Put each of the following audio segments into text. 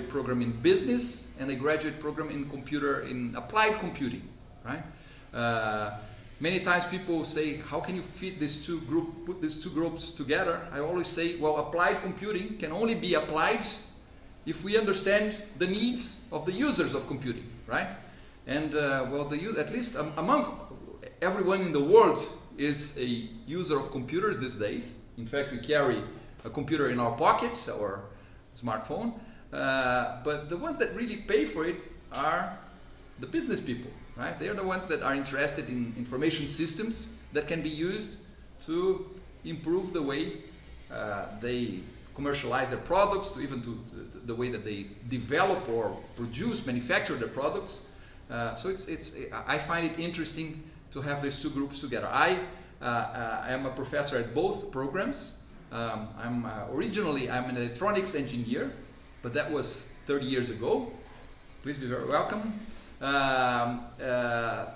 graduate program in business and a graduate program in computer in applied computing, right? Uh, many times people say, how can you fit these two group, put these two groups together? I always say, well, applied computing can only be applied if we understand the needs of the users of computing, right? And uh, well, the at least among everyone in the world is a user of computers these days. In fact, we carry a computer in our pockets or smartphone. Uh, but the ones that really pay for it are the business people, right? They are the ones that are interested in information systems that can be used to improve the way uh, they commercialize their products, to even to, to, the way that they develop or produce, manufacture their products. Uh, so it's, it's, I find it interesting to have these two groups together. I, uh, uh, I am a professor at both programs. Um, I'm uh, originally I'm an electronics engineer, but that was 30 years ago. Please be very welcome. Um, uh,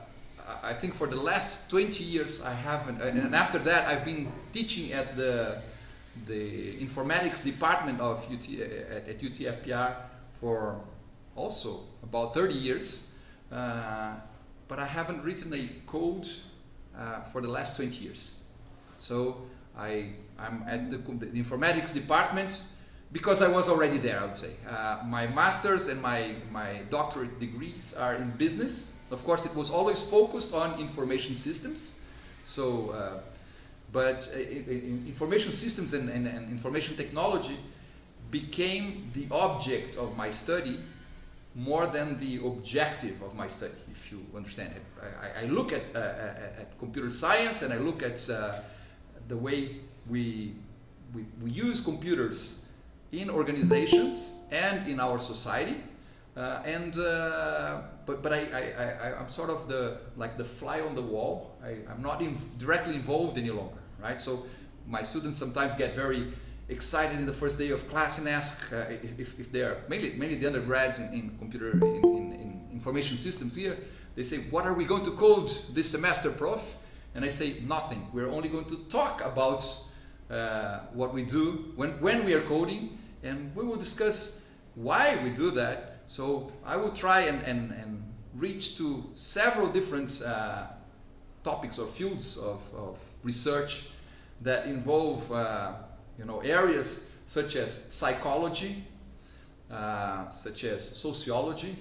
I think for the last 20 years I haven't, and after that I've been teaching at the the informatics department of UT, uh, at, at UTFPR for also about 30 years, uh, but I haven't written a code uh, for the last 20 years. So I, I'm at the, the, informatics department because I was already there, I would say. Uh, my master's and my, my doctorate degrees are in business. Of course, it was always focused on information systems. So, uh, but uh, information systems and, and, and, information technology became the object of my study more than the objective of my study, if you understand it. I, I look at, uh, at, at, computer science and I look at uh, the way we, we, we, use computers in organizations and in our society. Uh, and uh, but but I, I, I am sort of the like the fly on the wall. I, I'm not in, directly involved any longer, right? So my students sometimes get very excited in the first day of class and ask uh, if, if they're mainly mainly the undergrads in, in computer in, in, in information systems here. They say, "What are we going to code this semester, prof?" And I say, "Nothing. We're only going to talk about." Uh, what we do when, when we are coding and we will discuss why we do that. So I will try and, and, and reach to several different uh, topics or fields of, of research that involve uh, you know, areas such as psychology, uh, such as sociology.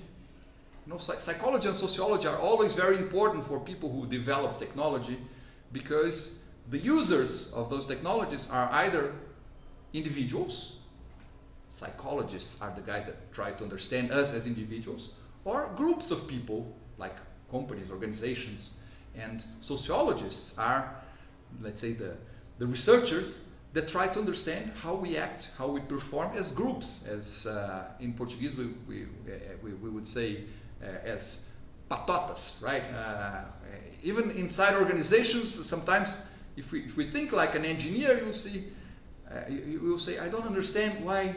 You know, psychology and sociology are always very important for people who develop technology because the users of those technologies are either individuals, psychologists are the guys that try to understand us as individuals, or groups of people like companies, organizations, and sociologists are, let's say, the, the researchers that try to understand how we act, how we perform as groups, as uh, in Portuguese we, we, we, we would say uh, as patotas, right? Uh, even inside organizations, sometimes if we, if we think like an engineer, you'll see, uh, you, will say, I don't understand why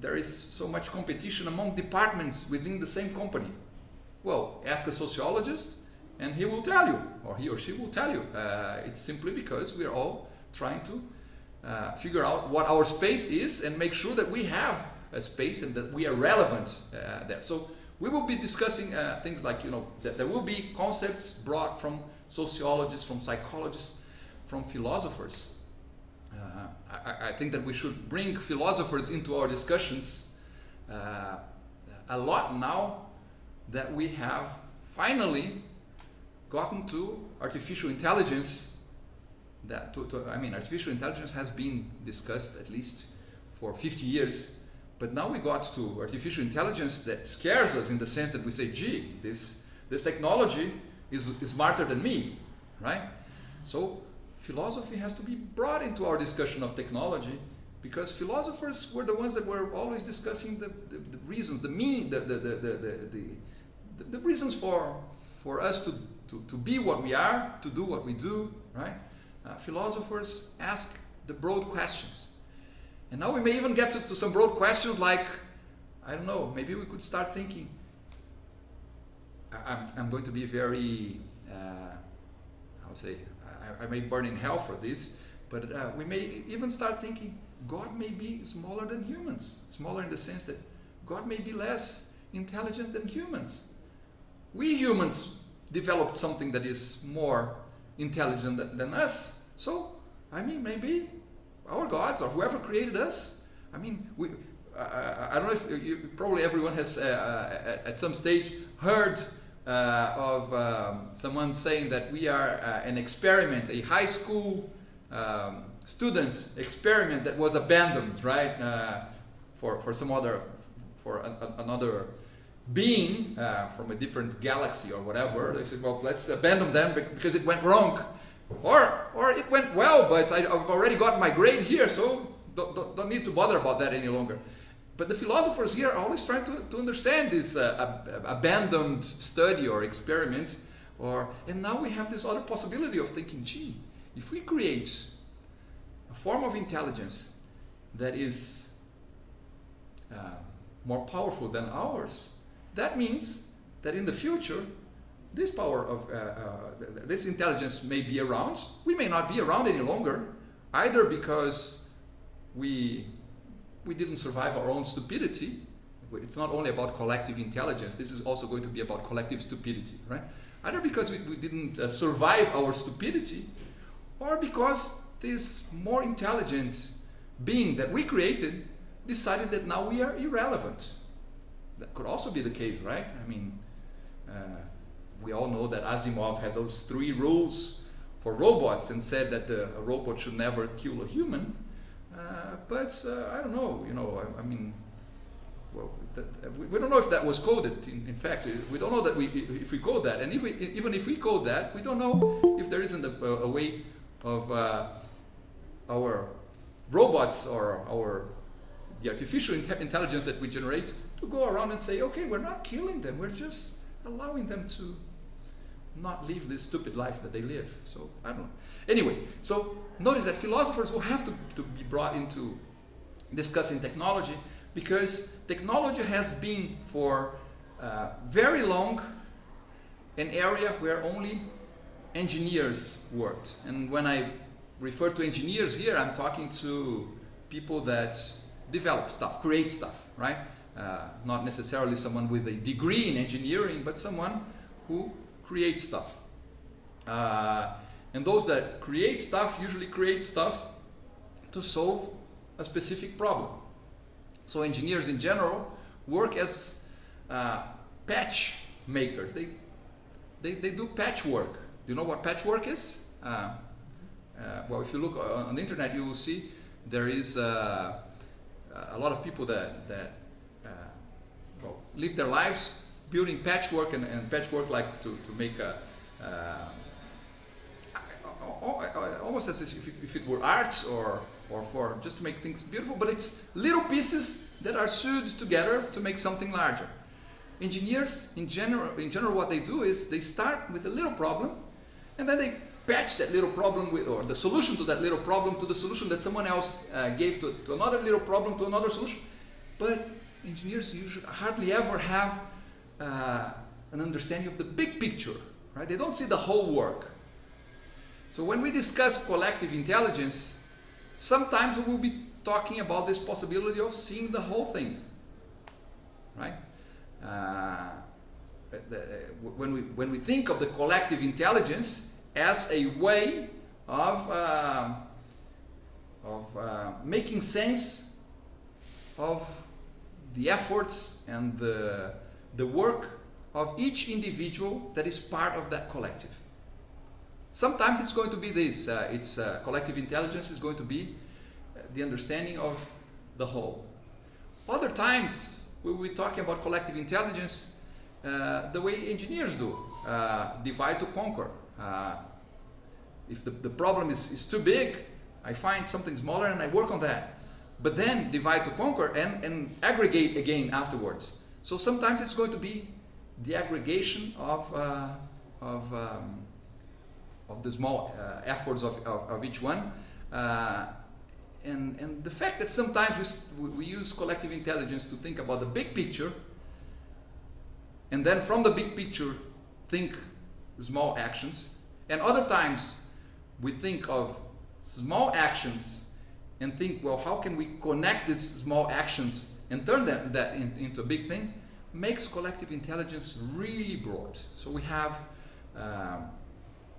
there is so much competition among departments within the same company. Well, ask a sociologist and he will tell you, or he or she will tell you. Uh, it's simply because we're all trying to uh, figure out what our space is and make sure that we have a space and that we are relevant uh, there. So we will be discussing uh, things like, you know, that there will be concepts brought from sociologists, from psychologists, from philosophers. Uh, I, I, think that we should bring philosophers into our discussions uh, a lot now that we have finally gotten to artificial intelligence. That to, to, I mean, artificial intelligence has been discussed at least for 50 years, but now we got to artificial intelligence that scares us in the sense that we say, "Gee, this this technology is, is smarter than me," right? So philosophy has to be brought into our discussion of technology because philosophers were the ones that were always discussing the, the, the reasons, the meaning, the, the, the, the, the, the, reasons for, for us to, to, to be what we are, to do what we do, right? Uh, philosophers ask the broad questions. And now we may even get to, to some broad questions like, I don't know, maybe we could start thinking, I'm, I'm going to be very, uh, how would say, I, I, may burn in hell for this, but uh, we may even start thinking God may be smaller than humans, smaller in the sense that God may be less intelligent than humans. We humans developed something that is more intelligent than, than us. So, I mean, maybe our gods or whoever created us. I mean, we. Uh, I don't know if you, probably everyone has uh, at some stage heard uh, of um, someone saying that we are uh, an experiment, a high school um, student experiment that was abandoned, right, uh, for, for some other, for a, a, another being uh, from a different galaxy or whatever. They said, well, let's abandon them because it went wrong. Or, or it went well, but I, have already got my grade here, so don't, don't, don't need to bother about that any longer. But the philosophers here are always trying to, to understand this uh, ab abandoned study or experiments. Or, and now we have this other possibility of thinking, gee, if we create a form of intelligence that is uh, more powerful than ours, that means that in the future, this power of uh, uh, this intelligence may be around. We may not be around any longer, either because we we didn't survive our own stupidity. It's not only about collective intelligence, this is also going to be about collective stupidity, right? Either because we, we didn't uh, survive our stupidity, or because this more intelligent being that we created decided that now we are irrelevant. That could also be the case, right? I mean, uh, we all know that Asimov had those three rules for robots and said that the, a robot should never kill a human. Uh, but uh, I don't know, you know, I, I mean, well, that, we, we, don't know if that was coded. In, in, fact, we don't know that we, if we code that, and if we, even if we code that, we don't know if there isn't a, a way of uh, our robots or our the artificial inte intelligence that we generate to go around and say, okay, we're not killing them, we're just allowing them to not live this stupid life that they live. So I don't know. Anyway, so notice that philosophers will have to, to be brought into discussing technology because technology has been for uh, very long an area where only engineers worked. And when I refer to engineers here, I'm talking to people that develop stuff, create stuff, right? Uh, not necessarily someone with a degree in engineering, but someone who creates stuff. Uh, and those that create stuff usually create stuff to solve a specific problem. So engineers in general work as uh, patch makers. They, they, they do patchwork. Do you know what patchwork is? Uh, uh, well, if you look on the internet, you will see there is uh, a lot of people that, that uh, well, live their lives building patchwork and, and patchwork like to, to make a, uh, almost as if, if it were art or, or for just to make things beautiful, but it's little pieces that are sewed together to make something larger. Engineers, in general, in general, what they do is they start with a little problem, and then they patch that little problem with, or the solution to that little problem to the solution that someone else uh, gave to, to another little problem to another solution. But engineers usually hardly ever have uh, an understanding of the big picture, right? They don't see the whole work. So when we discuss collective intelligence, sometimes we will be talking about this possibility of seeing the whole thing, right? Uh, when we when we think of the collective intelligence as a way of uh, of uh, making sense of the efforts and the the work of each individual that is part of that collective. Sometimes it's going to be this, uh, it's uh, collective intelligence is going to be uh, the understanding of the whole. Other times we will be talking about collective intelligence uh, the way engineers do, uh, divide to conquer. If the, the problem is, is too big, I find something smaller and I work on that. But then divide to conquer and, and aggregate again afterwards. So sometimes it's going to be the aggregation of, uh, of, um, of the small uh, efforts of, of, of, each one. Uh, and, and the fact that sometimes we, we use collective intelligence to think about the big picture, and then from the big picture, think small actions. And other times we think of small actions and think, well, how can we connect these small actions and turn that, that in, into a big thing, makes collective intelligence really broad. So we have um,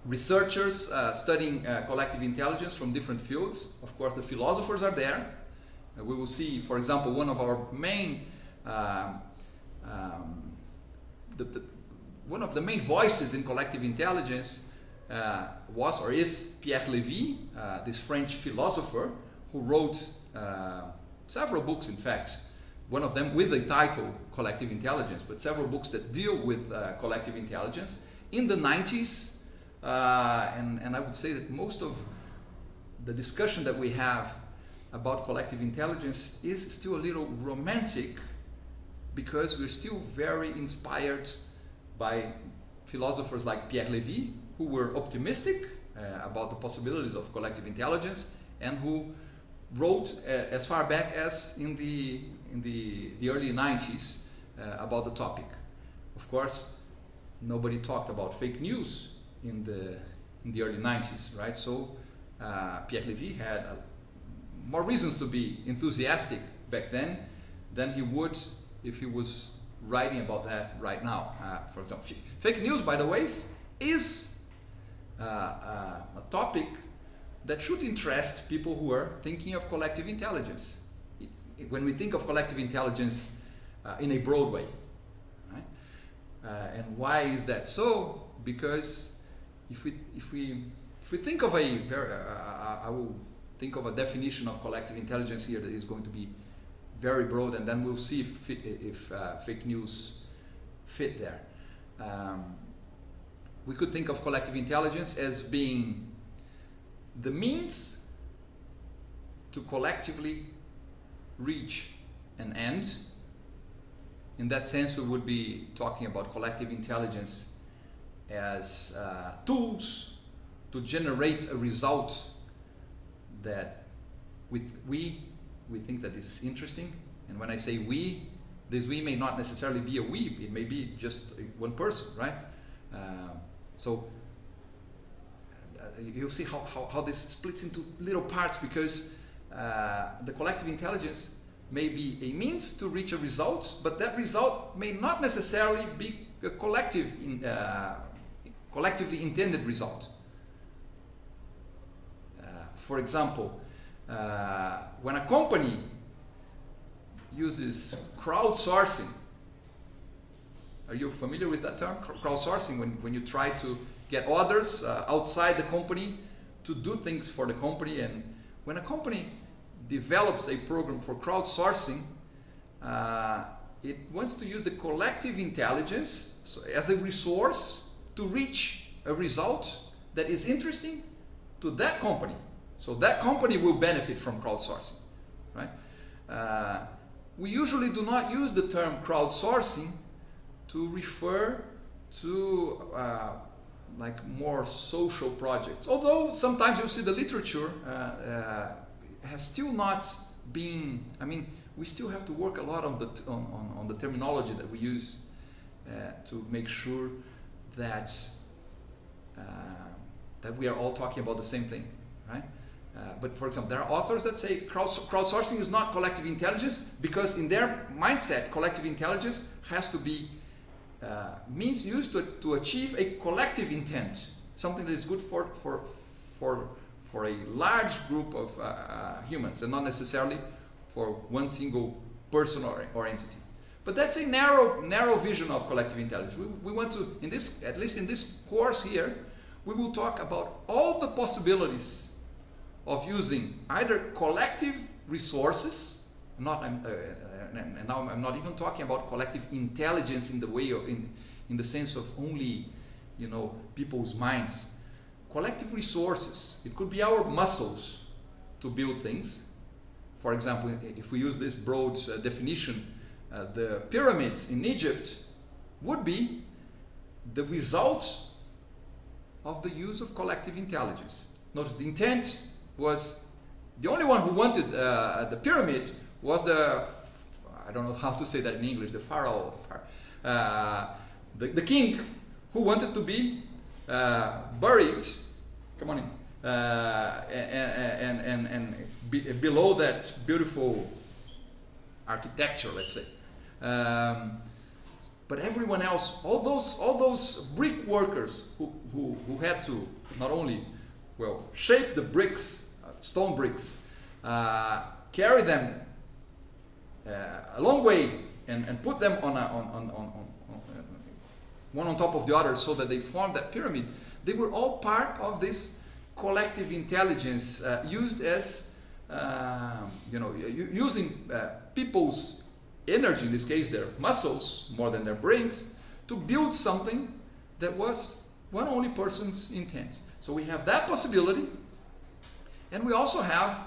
researchers uh, studying uh, collective intelligence from different fields. Of course, the philosophers are there. Uh, we will see, for example, one of our main, um, um, the, the, one of the main voices in collective intelligence uh, was or is Pierre Levy, uh, this French philosopher who wrote uh, several books, in fact, one of them with the title Collective Intelligence, but several books that deal with collective intelligence. In the 90s, uh, and, and I would say that most of the discussion that we have about collective intelligence is still a little romantic because we're still very inspired by philosophers like Pierre Levy, who were optimistic uh, about the possibilities of collective intelligence and who wrote uh, as far back as in the in the, the early 90s uh, about the topic. Of course, nobody talked about fake news in the in the early 90s, right? So uh, Pierre Levy had more reasons to be enthusiastic back then than he would if he was writing about that right now. Uh, for example, fake news, by the way, is uh, uh, a topic that should interest people who are thinking of collective intelligence. When we think of collective intelligence uh, in a broad way, right? And why is that so? Because if we if we if we think of a very, uh, I will think of a definition of collective intelligence here that is going to be very broad, and then we'll see if, if uh, fake news fit there. Um, we could think of collective intelligence as being the means to collectively reach an end. In that sense, we would be talking about collective intelligence as uh, tools to generate a result that with we we think that is interesting. And when I say we, this we may not necessarily be a we; it may be just one person, right? Uh, so you'll see how, how, how, this splits into little parts because uh, the collective intelligence may be a means to reach a result, but that result may not necessarily be a collective in, uh, collectively intended result. Uh, for example, uh, when a company uses crowdsourcing, are you familiar with that term, crowdsourcing? When, when you try to get others uh, outside the company to do things for the company. And when a company develops a program for crowdsourcing, uh, it wants to use the collective intelligence so as a resource to reach a result that is interesting to that company. So that company will benefit from crowdsourcing, right? Uh, we usually do not use the term crowdsourcing to refer to uh, like more social projects. Although sometimes you see the literature uh, uh, has still not been. I mean, we still have to work a lot on the on, on, on the terminology that we use uh, to make sure that uh, that we are all talking about the same thing, right? Uh, but for example, there are authors that say crowdsourcing is not collective intelligence because in their mindset, collective intelligence has to be uh, means used to, to achieve a collective intent, something that is good for, for, for, for a large group of uh, uh, humans and not necessarily for one single person or, or entity. But that's a narrow, narrow vision of collective intelligence. We, we want to, in this, at least in this course here, we will talk about all the possibilities of using either collective resources, not uh, and now I'm not even talking about collective intelligence in the way of, in, in the sense of only, you know, people's minds. Collective resources. It could be our muscles to build things. For example, if we use this broad uh, definition, uh, the pyramids in Egypt would be the result of the use of collective intelligence. Notice the intent was the only one who wanted uh, the pyramid was the I don't know how to say that in English, the pharaoh, uh, the, the king who wanted to be uh, buried, come on in, uh, and, and, and, and be, below that beautiful architecture, let's say. Um, but everyone else, all those, all those brick workers who, who, who had to not only, well, shape the bricks, uh, stone bricks, uh, carry them uh, a long way and, and put them on, a, on, on, on, on, one on top of the other so that they formed that pyramid, they were all part of this collective intelligence uh, used as, uh, you know, using uh, people's energy, in this case their muscles more than their brains, to build something that was one only person's intent. So we have that possibility, and we also have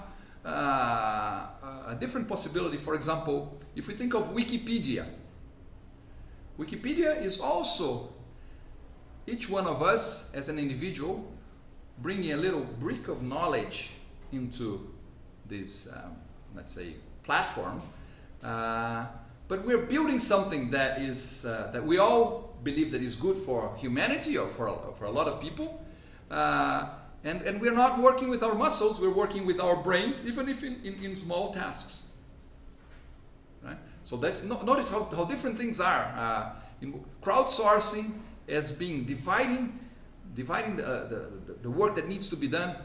uh, a different possibility. For example, if we think of Wikipedia, Wikipedia is also each one of us as an individual bringing a little brick of knowledge into this, um, let's say, platform. Uh, but we're building something that is uh, that we all believe that is good for humanity or for, for a lot of people. Uh, and, and we're not working with our muscles, we're working with our brains, even if in, in, in small tasks. Right? So that's no, notice how, how different things are. Uh, in crowdsourcing as being dividing, dividing the, the, the, work that needs to be done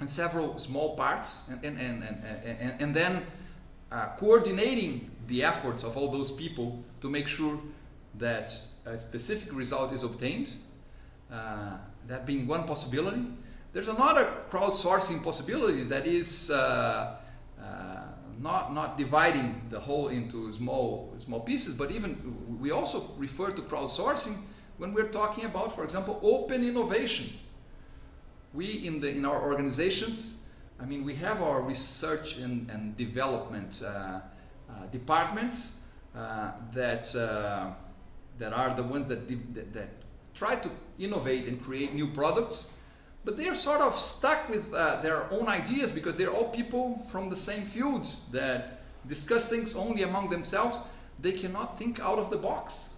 in several small parts and, and, and, and, and, and then uh, coordinating the efforts of all those people to make sure that a specific result is obtained. Uh, that being one possibility. There's another crowdsourcing possibility that is uh, uh, not, not dividing the whole into small, small pieces, but even we also refer to crowdsourcing when we're talking about, for example, open innovation. We in, the, in our organizations, I mean, we have our research and, and development uh, uh, departments uh, that, that are the ones that, that, that try to innovate and create new products but they're sort of stuck with uh, their own ideas because they're all people from the same fields that discuss things only among themselves. They cannot think out of the box.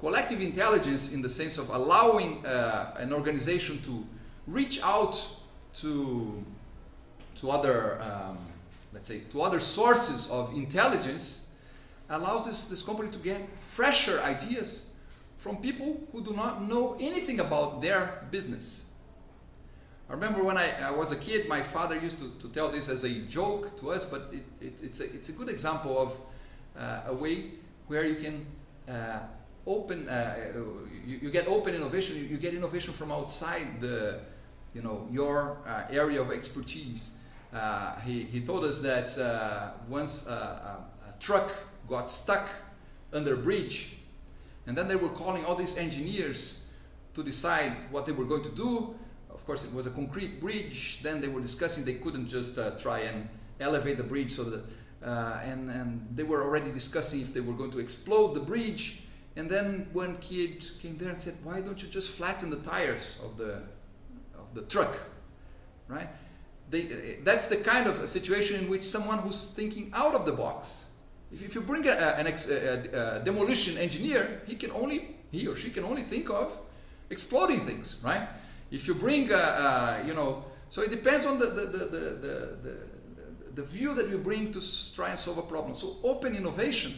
Collective intelligence, in the sense of allowing uh, an organization to reach out to, to other, um, let's say, to other sources of intelligence, allows this, this company to get fresher ideas from people who do not know anything about their business. I remember when I, I, was a kid, my father used to, to tell this as a joke to us, but it, it, it's, a, it's a good example of uh, a way where you can uh, open, uh, you, you, get open innovation, you, you, get innovation from outside the, you know, your uh, area of expertise. Uh, he, he told us that uh, once a, a, truck got stuck under a bridge, and then they were calling all these engineers to decide what they were going to do, of course, it was a concrete bridge. Then they were discussing they couldn't just uh, try and elevate the bridge so that, uh, and, and they were already discussing if they were going to explode the bridge. And then one kid came there and said, "Why don't you just flatten the tires of the of the truck?" Right? They, that's the kind of a situation in which someone who's thinking out of the box. If, if you bring a, an ex, a, a demolition engineer, he can only he or she can only think of exploding things, right? If you bring, a, you know, so it depends on the, the, the, the, the, the view that you bring to try and solve a problem. So open innovation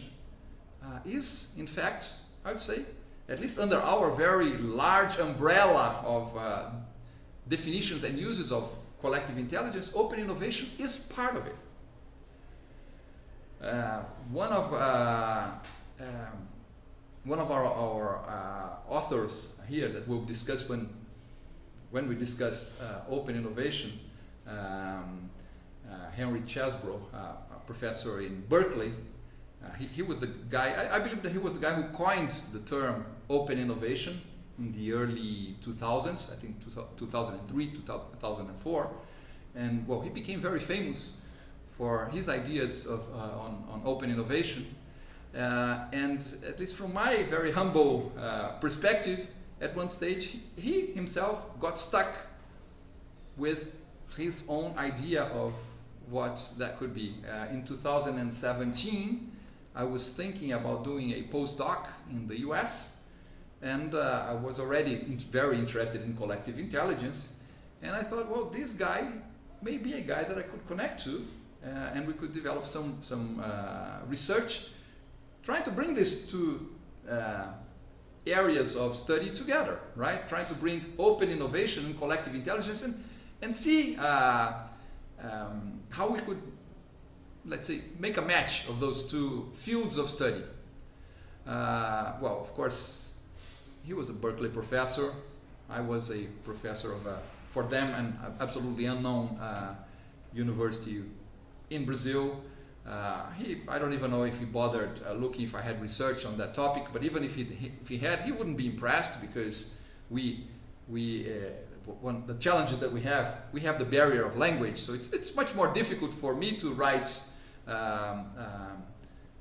uh, is, in fact, I would say, at least under our very large umbrella of uh, definitions and uses of collective intelligence, open innovation is part of it. Uh, one of uh, um, one of our, our uh, authors here that we'll discuss when when we discuss uh, open innovation, um, uh, Henry Chesbrough, uh, a professor in Berkeley, he, he, was the guy, I, I, believe that he was the guy who coined the term open innovation in the early 2000s, I think 2003, 2004. And well, he became very famous for his ideas of, uh, on, on open innovation. Uh, and at least from my very humble uh, perspective, at one stage, he himself got stuck with his own idea of what that could be. Uh, in 2017, I was thinking about doing a postdoc in the US, and uh, I was already very interested in collective intelligence. And I thought, well, this guy may be a guy that I could connect to, uh, and we could develop some some uh, research, trying to bring this to uh, areas of study together, right? Trying to bring open innovation and collective intelligence, and and see uh, um, how we could, let's say, make a match of those two fields of study. Uh, well, of course, he was a Berkeley professor. I was a professor of a, for them, an absolutely unknown uh, university in Brazil. Uh, he, I don't even know if he bothered uh, looking if I had research on that topic, but even if he, if he had, he wouldn't be impressed because we, we, uh, one the challenges that we have, we have the barrier of language, so it's, it's much more difficult for me to write um, um,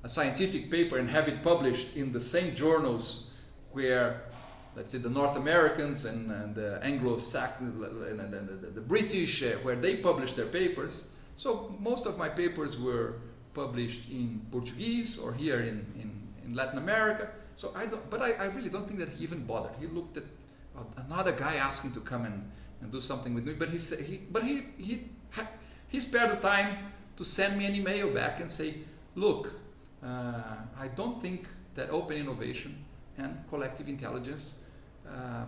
a scientific paper and have it published in the same journals where let's say the North Americans and, and the Anglo-Saxon and, and, the, the, British, uh, where they publish their papers. So most of my papers were published in Portuguese or here in, in, in Latin America. So I don't, but I, I, really don't think that he even bothered. He looked at another guy asking to come and, and do something with me, but he said he, but he he he spared the time to send me an email back and say, look, uh, I don't think that open innovation and collective intelligence uh,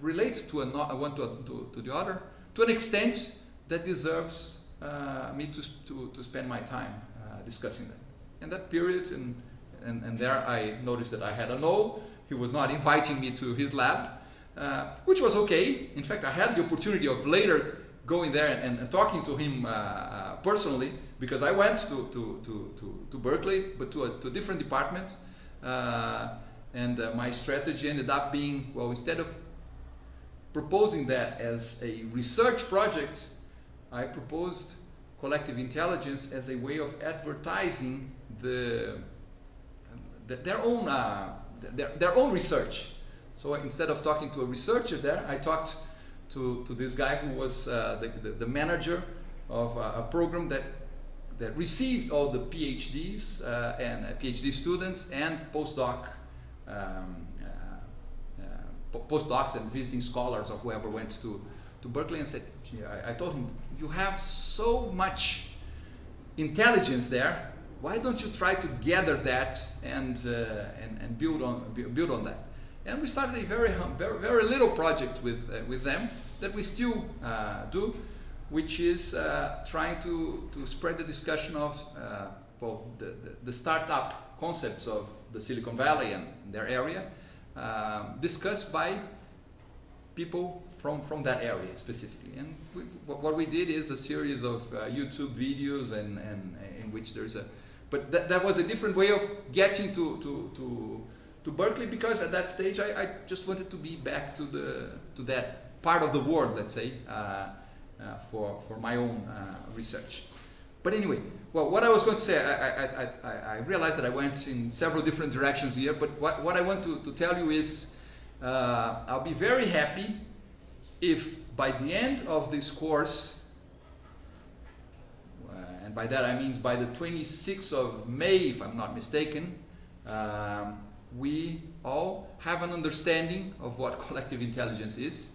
relate to a, one to, a, to, to, the other to an extent that deserves uh, me to, to, to spend my time uh, discussing them. And that period, and, and, and there I noticed that I had a no. He was not inviting me to his lab, uh, which was okay. In fact, I had the opportunity of later going there and, and talking to him uh, personally because I went to, to, to, to, Berkeley, but to a, to different department. Uh, and uh, my strategy ended up being well, instead of proposing that as a research project, I proposed collective intelligence as a way of advertising the, the their own uh, their, their own research. So instead of talking to a researcher there, I talked to, to this guy who was uh, the, the, the, manager of a, a, program that that received all the PhDs uh, and uh, PhD students and postdoc um, uh, uh, postdocs and visiting scholars or whoever went to to Berkeley and said, I, I told him, you have so much intelligence there. Why don't you try to gather that and uh, and, and build on build on that? And we started a very very, very little project with uh, with them that we still uh, do, which is uh, trying to to spread the discussion of well the, the, the startup concepts of the Silicon Valley and their area, um, discussed by people from, from that area specifically. And we, what we did is a series of uh, YouTube videos and, and in which there's a, but that, that was a different way of getting to, to, to, to Berkeley because at that stage I, I just wanted to be back to, the, to that part of the world, let's say, uh, uh, for, for my own uh, research. But anyway, well, what I was going to say, I, I, I, I, realized that I went in several different directions here, but what, what I want to, to tell you is uh, I'll be very happy if by the end of this course, uh, and by that I mean by the 26th of May, if I'm not mistaken, um, we all have an understanding of what collective intelligence is.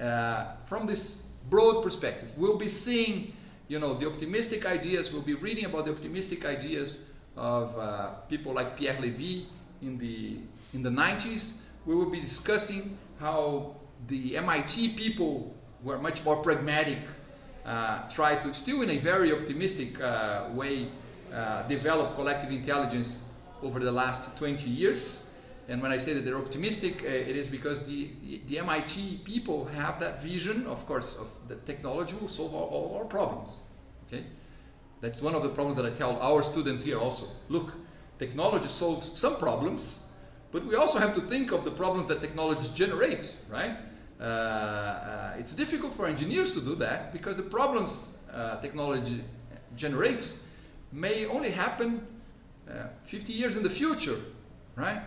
Uh, from this broad perspective, we'll be seeing, you know, the optimistic ideas, we'll be reading about the optimistic ideas of uh, people like Pierre Levy in the, in the 90s. We will be discussing how the MIT people were much more pragmatic, uh, try to still in a very optimistic uh, way uh, develop collective intelligence over the last 20 years. And when I say that they're optimistic, uh, it is because the, the, the, MIT people have that vision, of course, of the technology will solve all, all our problems. Okay, that's one of the problems that I tell our students here also. Look, technology solves some problems, but we also have to think of the problems that technology generates, right? Uh, uh, it's difficult for engineers to do that because the problems uh, technology generates may only happen 50 years in the future, right?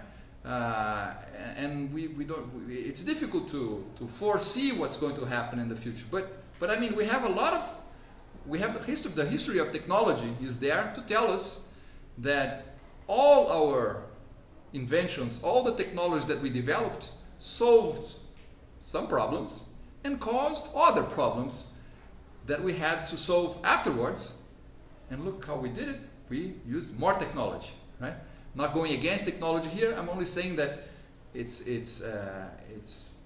Uh, and we, we don't it's difficult to, to foresee what's going to happen in the future but but I mean we have a lot of we have the history the history of technology is there to tell us that all our inventions all the technologies that we developed solved some problems and caused other problems that we had to solve afterwards. And look how we did it. We used more technology, right? Not going against technology here. I'm only saying that it's it's uh, it's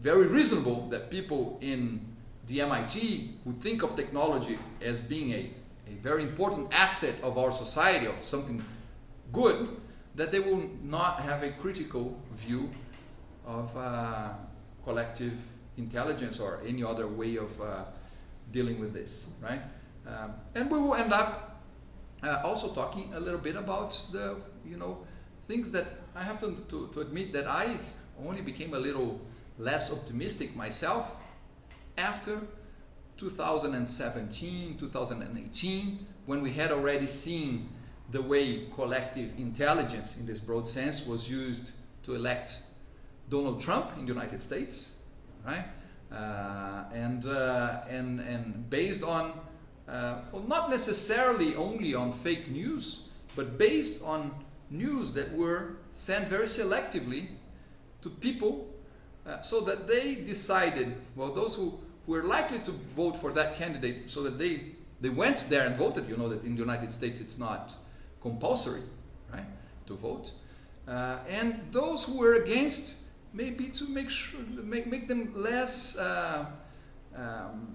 very reasonable that people in the MIT who think of technology as being a, a very important asset of our society, of something good, that they will not have a critical view of uh, collective intelligence or any other way of uh, dealing with this, right? Um, and we will end up uh, also talking a little bit about the, you know, things that I have to, to, to admit that I only became a little less optimistic myself after 2017, 2018, when we had already seen the way collective intelligence in this broad sense was used to elect Donald Trump in the United States, right? Uh, and, uh, and, and based on, uh, well, not necessarily only on fake news, but based on news that were sent very selectively to people uh, so that they decided, well, those who, were likely to vote for that candidate, so that they, they went there and voted. You know that in the United States it's not compulsory, right, to vote. Uh, and those who were against, maybe to make sure, make, make them less, uh, um,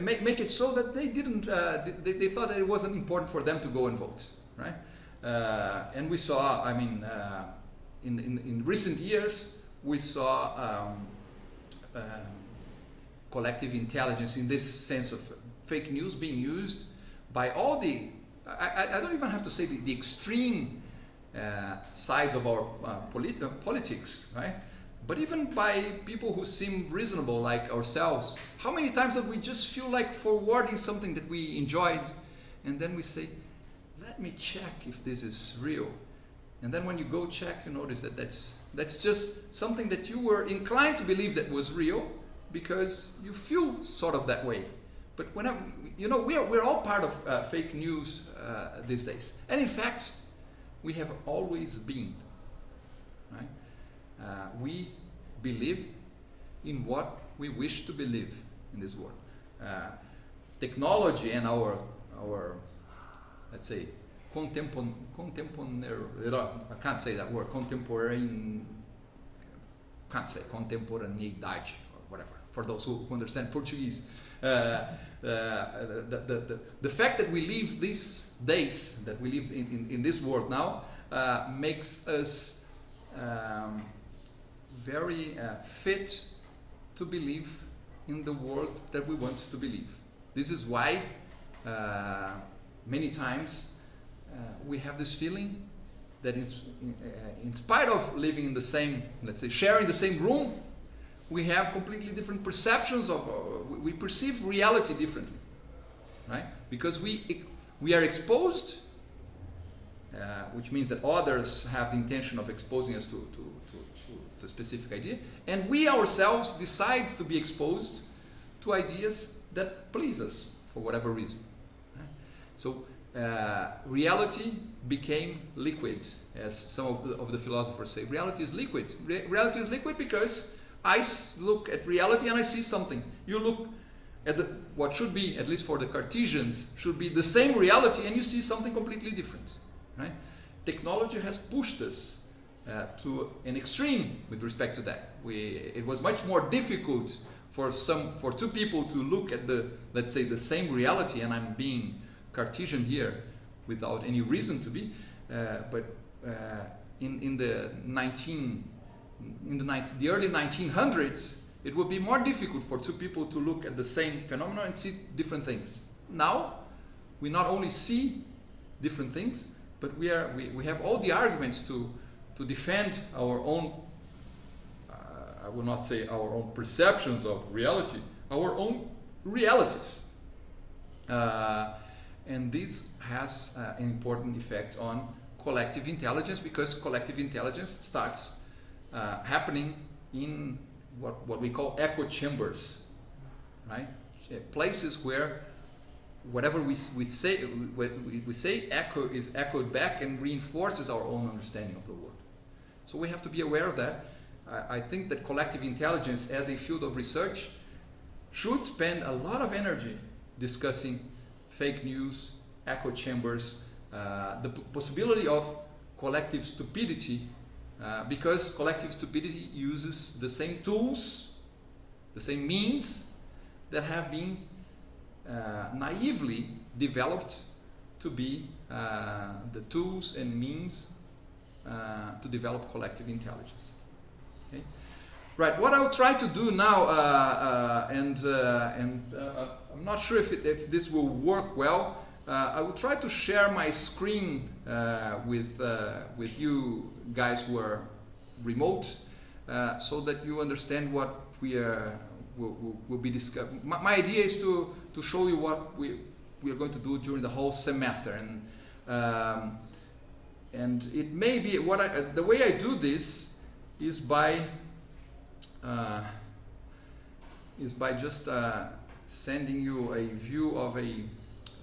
make, make it so that they didn't, uh, they, they thought that it wasn't important for them to go and vote, right? Uh, and we saw, I mean, uh, in, in, in, recent years, we saw um, collective intelligence in this sense of fake news being used by all the I, I, don't even have to say the, the extreme uh, sides of our uh, polit uh, politics, right? But even by people who seem reasonable like ourselves, how many times did we just feel like forwarding something that we enjoyed and then we say, let me check if this is real. And then when you go check, you notice that that's, that's just something that you were inclined to believe that was real because you feel sort of that way. But when I'm, you know, we are, we're all part of uh, fake news uh, these days. And in fact, we have always been. Right? Uh, we believe in what we wish to believe in this world. Uh, technology and our, our, let's say, contemporary, I can't say that word, contemporary, can't say contemporaneidade or whatever, for those who understand Portuguese. Uh, uh, the, the, the, the, fact that we live these days, that we live in, in, in this world now, uh, makes us um, very fit to believe in the world that we want to believe. This is why uh, many times uh, we have this feeling that in, uh, in, spite of living in the same, let's say, sharing the same room, we have completely different perceptions of, we perceive reality differently, right? Because we, we are exposed, uh, which means that others have the intention of exposing us to, to, to, to, a specific idea, and we ourselves decide to be exposed to ideas that please us for whatever reason. So uh, reality became liquid, as some of the, of the philosophers say. Reality is liquid. Re reality is liquid because I look at reality and I see something. You look at the, what should be, at least for the Cartesians, should be the same reality and you see something completely different. Right? Technology has pushed us uh, to an extreme with respect to that. We, it was much more difficult for some for two people to look at the let's say the same reality and I'm being Cartesian here without any reason to be uh, but uh, in in the 19 in the, the early 1900s, it would be more difficult for two people to look at the same phenomenon and see different things. Now, we not only see different things, but we, are, we, we have all the arguments to, to defend our own, uh, I will not say our own perceptions of reality, our own realities. Uh, and this has uh, an important effect on collective intelligence because collective intelligence starts uh, happening in what, what we call echo chambers, right? Places where whatever we, we say we, we say echo is echoed back and reinforces our own understanding of the world. So we have to be aware of that. I, I think that collective intelligence as a field of research should spend a lot of energy discussing fake news, echo chambers, uh, the possibility of collective stupidity, uh, because collective stupidity uses the same tools, the same means that have been uh, naively developed to be uh, the tools and means uh, to develop collective intelligence. Okay? Right, what I'll try to do now, uh, uh, and, uh, and I'm not sure if, it, if this will work well, I will try to share my screen with, with you guys who are remote so that you understand what we are, will, will, will be discussing. My, my, idea is to, to show you what we, we are going to do during the whole semester. And, um, and it may be, what I, the way I do this is by, uh, is by just uh, sending you a view of a,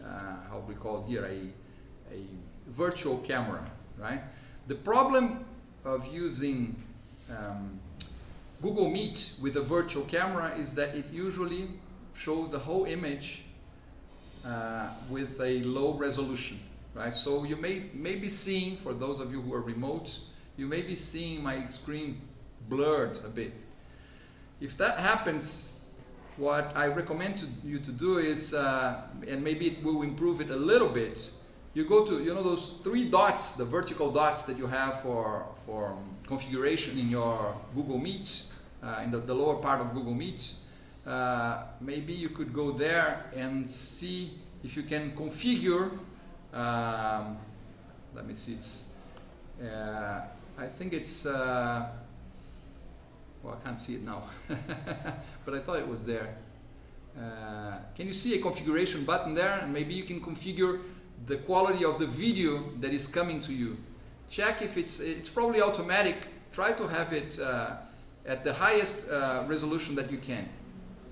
uh, how we call here, a, a virtual camera, right? The problem of using um, Google Meet with a virtual camera is that it usually shows the whole image uh, with a low resolution, right? So you may, may be seeing, for those of you who are remote, you may be seeing my screen blurred a bit. If that happens, what I recommend to you to do is, uh, and maybe it will improve it a little bit, you go to, you know, those three dots, the vertical dots that you have for, for configuration in your Google Meet, uh, in the, the lower part of Google Meet, uh, maybe you could go there and see if you can configure um, let me see it's uh, I think it's uh, well I can't see it now but I thought it was there. Uh, can you see a configuration button there? And maybe you can configure the quality of the video that is coming to you. Check if it's it's probably automatic. Try to have it uh, at the highest resolution that you can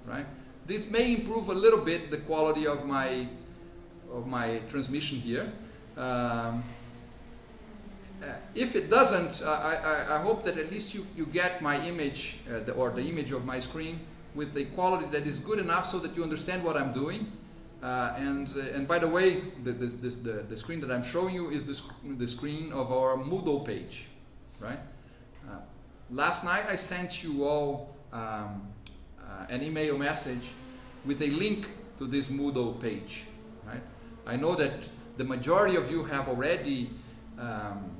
right? This may improve a little bit the quality of my of my transmission here. Um, uh, if it doesn't, uh, I, I, I, hope that at least you, you get my image uh, the, or the image of my screen with a quality that is good enough so that you understand what I'm doing. Uh, and, uh, and by the way, the, this, this, the, the screen that I'm showing you is the, sc the screen of our Moodle page, right? Uh, last night I sent you all um, an email message with a link to this Moodle page. I know that the majority of you have already um,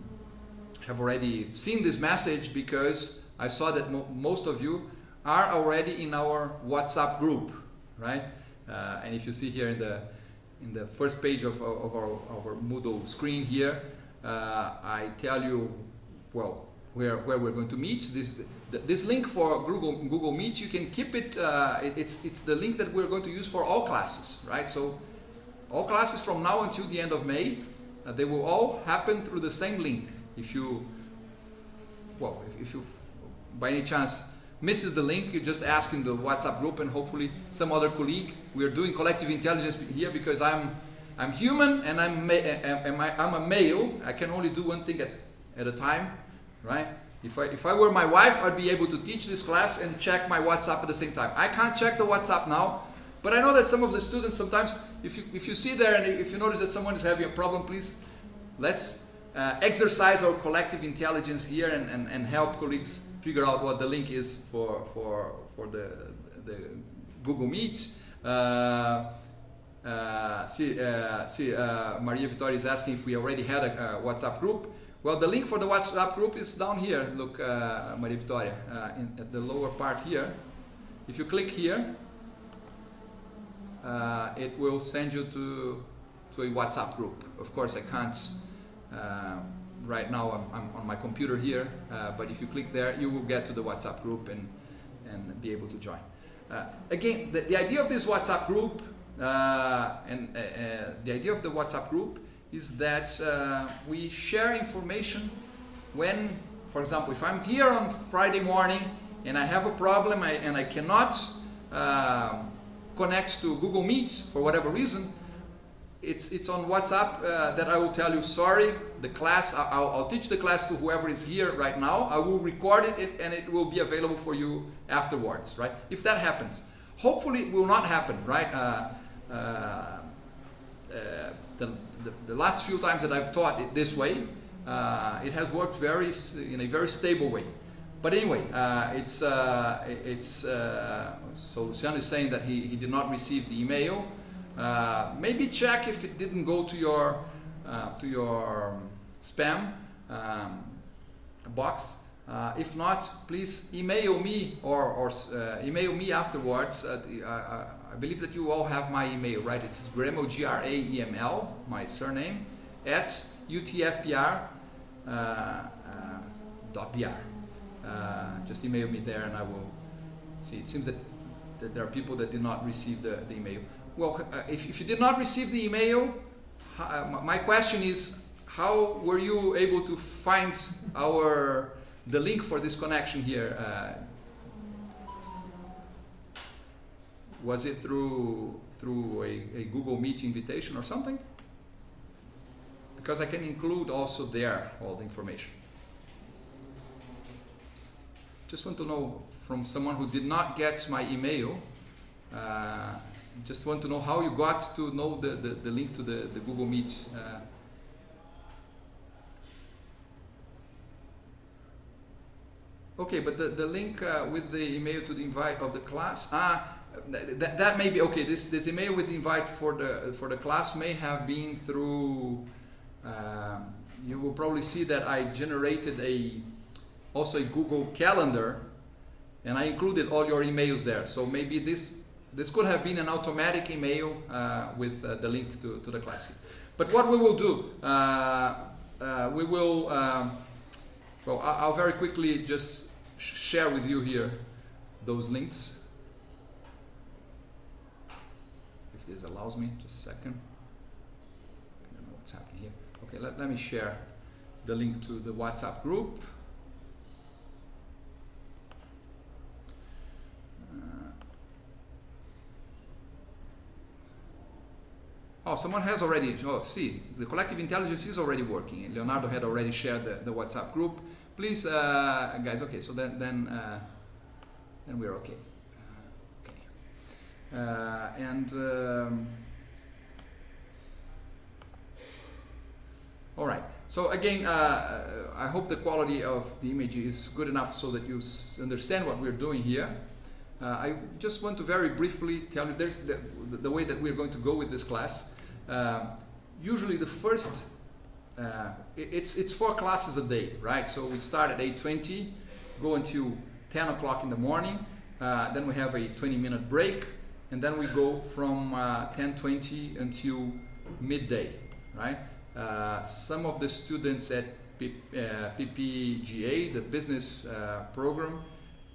have already seen this message because I saw that mo most of you are already in our WhatsApp group, right? Uh, and if you see here in the in the first page of, of, our, of our Moodle screen here, uh, I tell you, well, where, where we're going to meet. This, this link for Google, Google Meet, you can keep it, uh, it's, it's the link that we're going to use for all classes, right? So all classes from now until the end of May, uh, they will all happen through the same link. If you, well, if, if you by any chance misses the link, you just ask in the WhatsApp group and hopefully some other colleague. We are doing collective intelligence here because I'm, I'm human and I'm, I'm a male. I can only do one thing at, at a time right? If I, if I were my wife, I'd be able to teach this class and check my WhatsApp at the same time. I can't check the WhatsApp now, but I know that some of the students sometimes, if you, if you see there and if you notice that someone is having a problem, please let's uh, exercise our collective intelligence here and, and, and help colleagues figure out what the link is for, for, for the, the Google Meet. Uh, uh, see, uh, see uh, Maria Vittoria is asking if we already had a, a WhatsApp group. Well, the link for the WhatsApp group is down here. Look, uh, Maria Victoria, uh, in, at the lower part here. If you click here, uh, it will send you to, to a WhatsApp group. Of course, I can't, uh, right now I'm, I'm, on my computer here, uh, but if you click there, you will get to the WhatsApp group and, and be able to join. Uh, again, the, the idea of this WhatsApp group and the idea of the WhatsApp group is that uh, we share information when, for example, if I'm here on Friday morning and I have a problem I, and I cannot uh, connect to Google Meet for whatever reason, it's it's on WhatsApp uh, that I will tell you. Sorry, the class. I'll, I'll, teach the class to whoever is here right now. I will record it and it will be available for you afterwards. Right? If that happens, hopefully it will not happen. Right? Uh, uh, uh the, the, the, last few times that I've taught it this way, uh, it has worked very in a very stable way. But anyway, uh, it's it's so Luciano is saying that he, he did not receive the email. Uh, maybe check if it didn't go to your uh, to your um, spam um, box. Uh, if not, please email me or, or uh, email me afterwards. Uh, I believe that you all have my email, right? It's Graeml, G-R-A-E-M-L, my surname, at utfpr.br. just email me there and I will see. It seems that, that there are people that did not receive the, the email. Well, uh, if, if you did not receive the email, uh, my question is, how were you able to find our the link for this connection here? Uh, was it through through a, a, Google Meet invitation or something? Because I can include also there all the information. Just want to know from someone who did not get my email. Uh, just want to know how you got to know the, the, the link to the, the Google Meet. Uh, okay, but the, the link uh, with the email to the invite of the class, ah, that, that may be, okay, this, this email with the invite for the, for the class may have been through, uh, you will probably see that I generated a, also a Google Calendar and I included all your emails there. So maybe this this could have been an automatic email uh, with uh, the link to, to the class. But what we will do, uh, uh we will, um, well, I'll very quickly just sh share with you here those links. If this allows me, just a second. I don't know what's happening here. Okay, let, let me share the link to the WhatsApp group. Oh, someone has already, oh, see, the collective intelligence is already working. Leonardo had already shared the, the WhatsApp group. Please, uh, guys, okay, so then, then, uh, then we're okay. Uh, okay. Uh, and, um, all right. So again, uh, I hope the quality of the image is good enough so that you understand what we're doing here. Uh, I just want to very briefly tell you there's the, the, way that we're going to go with this class. Uh, usually the first, uh, it's, it's four classes a day, right? So we start at 8.20, go until 10 o'clock in the morning, uh, then we have a 20 minute break, and then we go from 10.20 uh, until midday, right? Uh, some of the students at P, PPGA, the business program,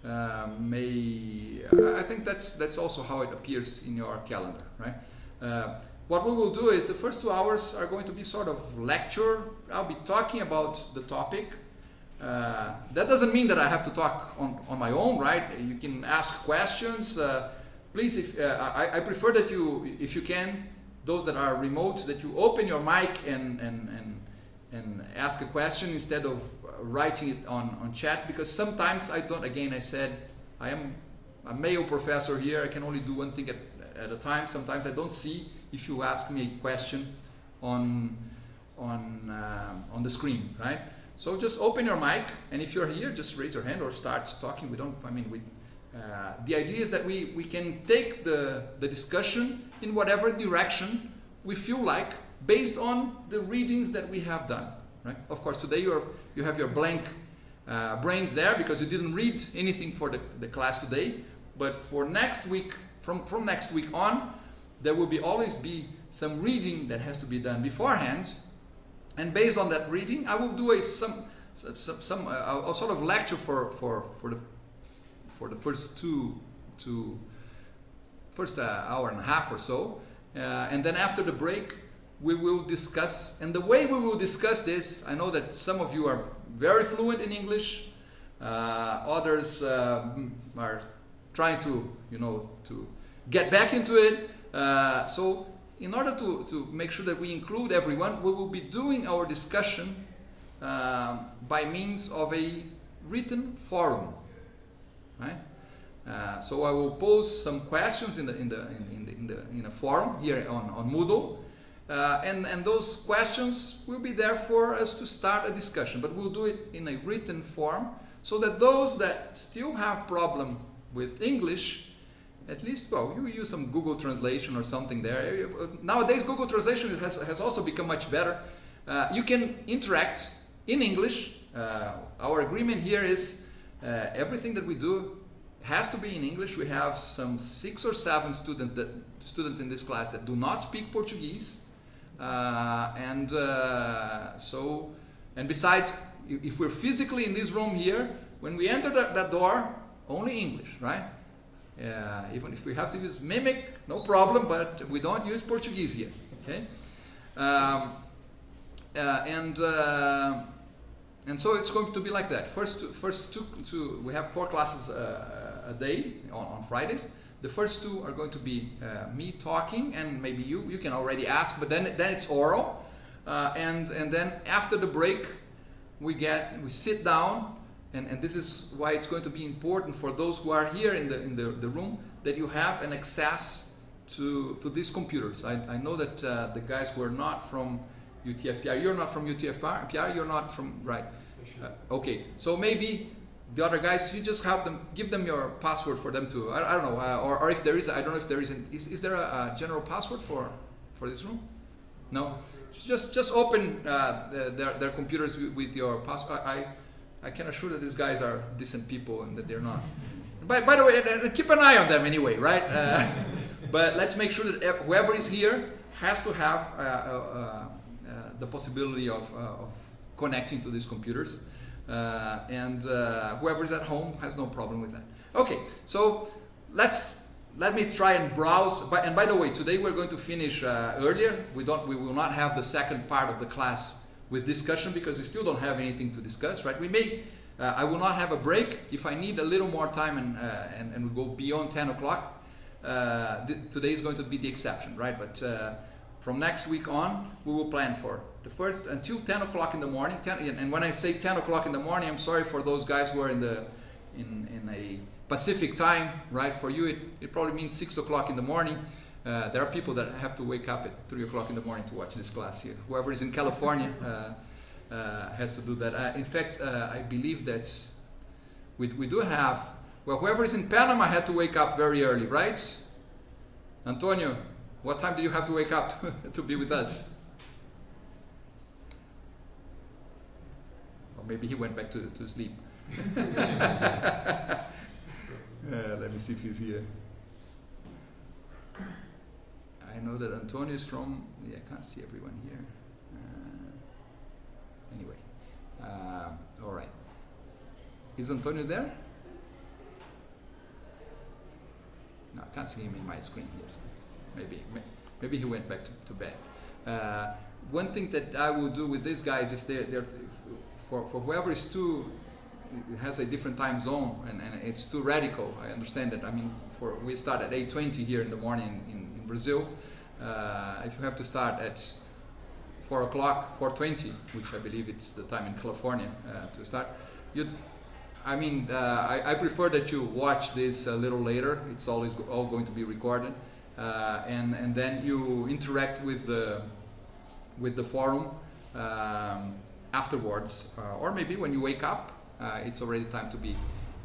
uh, may I think that's that's also how it appears in your calendar, right? Uh, what we will do is the first two hours are going to be sort of lecture. I'll be talking about the topic. Uh, that doesn't mean that I have to talk on, on my own, right? You can ask questions. Uh, please, if uh, I, I prefer that you, if you can, those that are remote, that you open your mic and and and and ask a question instead of writing it on, on chat because sometimes I don't, again, I said, I am a male professor here, I can only do one thing at, at a time. Sometimes I don't see if you ask me a question on, on, uh, on the screen, right? So just open your mic, and if you're here, just raise your hand or start talking. We don't, I mean, we, uh, the idea is that we, we can take the, the discussion in whatever direction we feel like based on the readings that we have done. Right? Of course, today you, are, you have your blank uh, brains there because you didn't read anything for the, the class today. But for next week, from, from next week on, there will be always be some reading that has to be done beforehand. And based on that reading, I will do a some some, some uh, a sort of lecture for, for, for the for the first two two first uh, hour and a half or so, uh, and then after the break, we will discuss, and the way we will discuss this, I know that some of you are very fluent in English, uh, others uh, are trying to, you know, to get back into it. Uh, so in order to, to make sure that we include everyone, we will be doing our discussion uh, by means of a written forum. Right? Uh, so I will pose some questions in the in the in, the, in, the, in a forum here on, on Moodle, uh, and and those questions will be there for us to start a discussion. But we'll do it in a written form so that those that still have problem with English, at least well, you use some Google translation or something there. Nowadays, Google translation has has also become much better. Uh, you can interact in English. Uh, our agreement here is uh, everything that we do has to be in English. We have some six or seven student that, students in this class that do not speak Portuguese. Uh, and uh, so, and besides, if we're physically in this room here, when we enter that, that door, only English, right? Uh, even if we have to use mimic, no problem, but we don't use Portuguese here, okay? Um, uh, and uh, and so it's going to be like that. First, first two, two we have four classes uh, a day on, on Fridays. The first two are going to be uh, me talking, and maybe you you can already ask, but then then it's oral, uh, and and then after the break, we get we sit down, and, and this is why it's going to be important for those who are here in the in the, the room that you have an access to to these computers. I, I know that uh, the guys who are not from UTFPR, you're not from UTFPR, you're not from right. Uh, okay, so maybe the other guys, you just have them, give them your password for them to, I, I don't know, uh, or, or if there is, I don't know if there is, an, is, is there a, a, general password for, for this room? No? Just, just open uh, the, their, their computers with, with your password. I, I can assure that these guys are decent people and that they're not. By, by the way, keep an eye on them anyway, right? Uh, but let's make sure that whoever is here has to have uh, uh, uh, the possibility of, of connecting to these computers. Uh, and uh, whoever is at home has no problem with that. Okay, so let's let me try and browse. And by the way, today we're going to finish uh, earlier. We don't. We will not have the second part of the class with discussion because we still don't have anything to discuss, right? We may. Uh, I will not have a break if I need a little more time and uh, and, and we go beyond 10 o'clock. Uh, today is going to be the exception, right? But from next week on, we will plan for the first until 10 o'clock in the morning. 10, and when I say 10 o'clock in the morning, I'm sorry for those guys who are in the in, in a Pacific time, right? For you, it, it probably means 6 o'clock in the morning. Uh, there are people that have to wake up at 3 o'clock in the morning to watch this class here. Whoever is in California uh, uh, has to do that. Uh, in fact, uh, I believe that we, we do have, well, whoever is in Panama had to wake up very early, right? Antonio, what time do you have to wake up to, to be with us? Or maybe he went back to, to sleep. uh, let me see if he's here. I know that Antonio is from, yeah, I can't see everyone here. Uh, anyway, uh, all right. Is Antonio there? No, I can't see him in my screen here. So maybe, maybe he went back to, to bed. Uh, one thing that I will do with these guys, if they're, they're for, for whoever is too has a different time zone and, and it's too radical. I understand that. I mean, for we start at 8:20 here in the morning in, in Brazil. Uh, if you have to start at 4 o'clock, 4:20, which I believe it's the time in California uh, to start, you. I mean, uh, I, I, prefer that you watch this a little later. It's always go, all going to be recorded, uh, and and then you interact with the with the forum. Um, afterwards, uh, or maybe when you wake up, uh, it's already time to be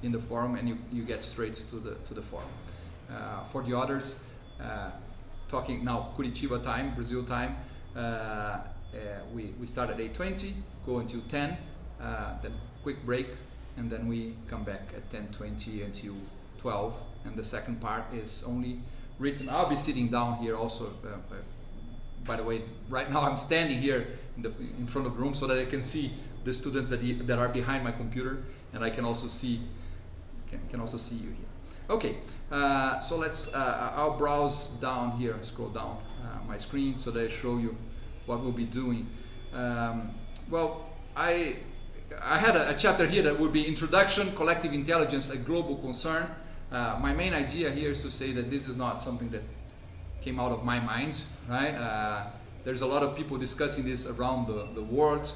in the forum and you, you get straight to the, to the forum. Uh, for the others, talking now Curitiba time, Brazil time, uh, uh, we, we start at 8.20, go until 10, uh, then quick break, and then we come back at 10.20 until 12, and the second part is only written. I'll be sitting down here also. Uh, by the way, right now I'm standing here in, the, in front of the room so that I can see the students that, that are behind my computer and I can also see can, can also see you here. Okay, uh, so let's, uh, I'll browse down here, scroll down uh, my screen so that I show you what we'll be doing. Um, well, I, I had a, a, chapter here that would be Introduction, Collective Intelligence, a Global Concern. Uh, my main idea here is to say that this is not something that came out of my mind, right? Uh, there's a lot of people discussing this around the, the world.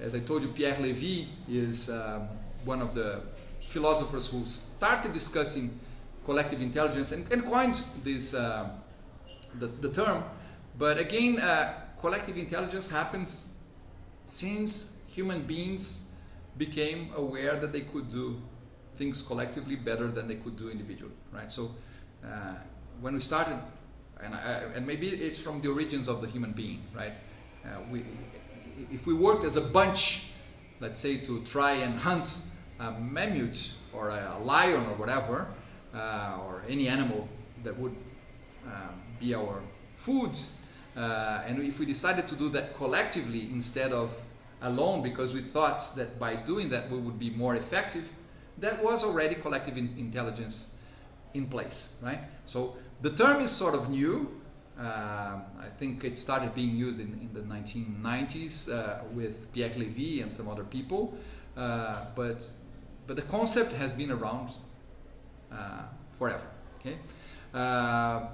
As I told you, Pierre Levy is um, one of the philosophers who started discussing collective intelligence and, and coined this uh, the, the term. But again, uh, collective intelligence happens since human beings became aware that they could do things collectively better than they could do individually, right? So uh, when we started, and, I, and maybe it's from the origins of the human being, right? Uh, we, if we worked as a bunch, let's say to try and hunt a mammoth or a lion or whatever, uh, or any animal that would um, be our food, uh, and if we decided to do that collectively instead of alone because we thought that by doing that we would be more effective, that was already collective in intelligence in place, right? So the term is sort of new. Uh, I think it started being used in, in the 1990s uh, with Pierre Levy and some other people, uh, but but the concept has been around forever. Okay. Uh,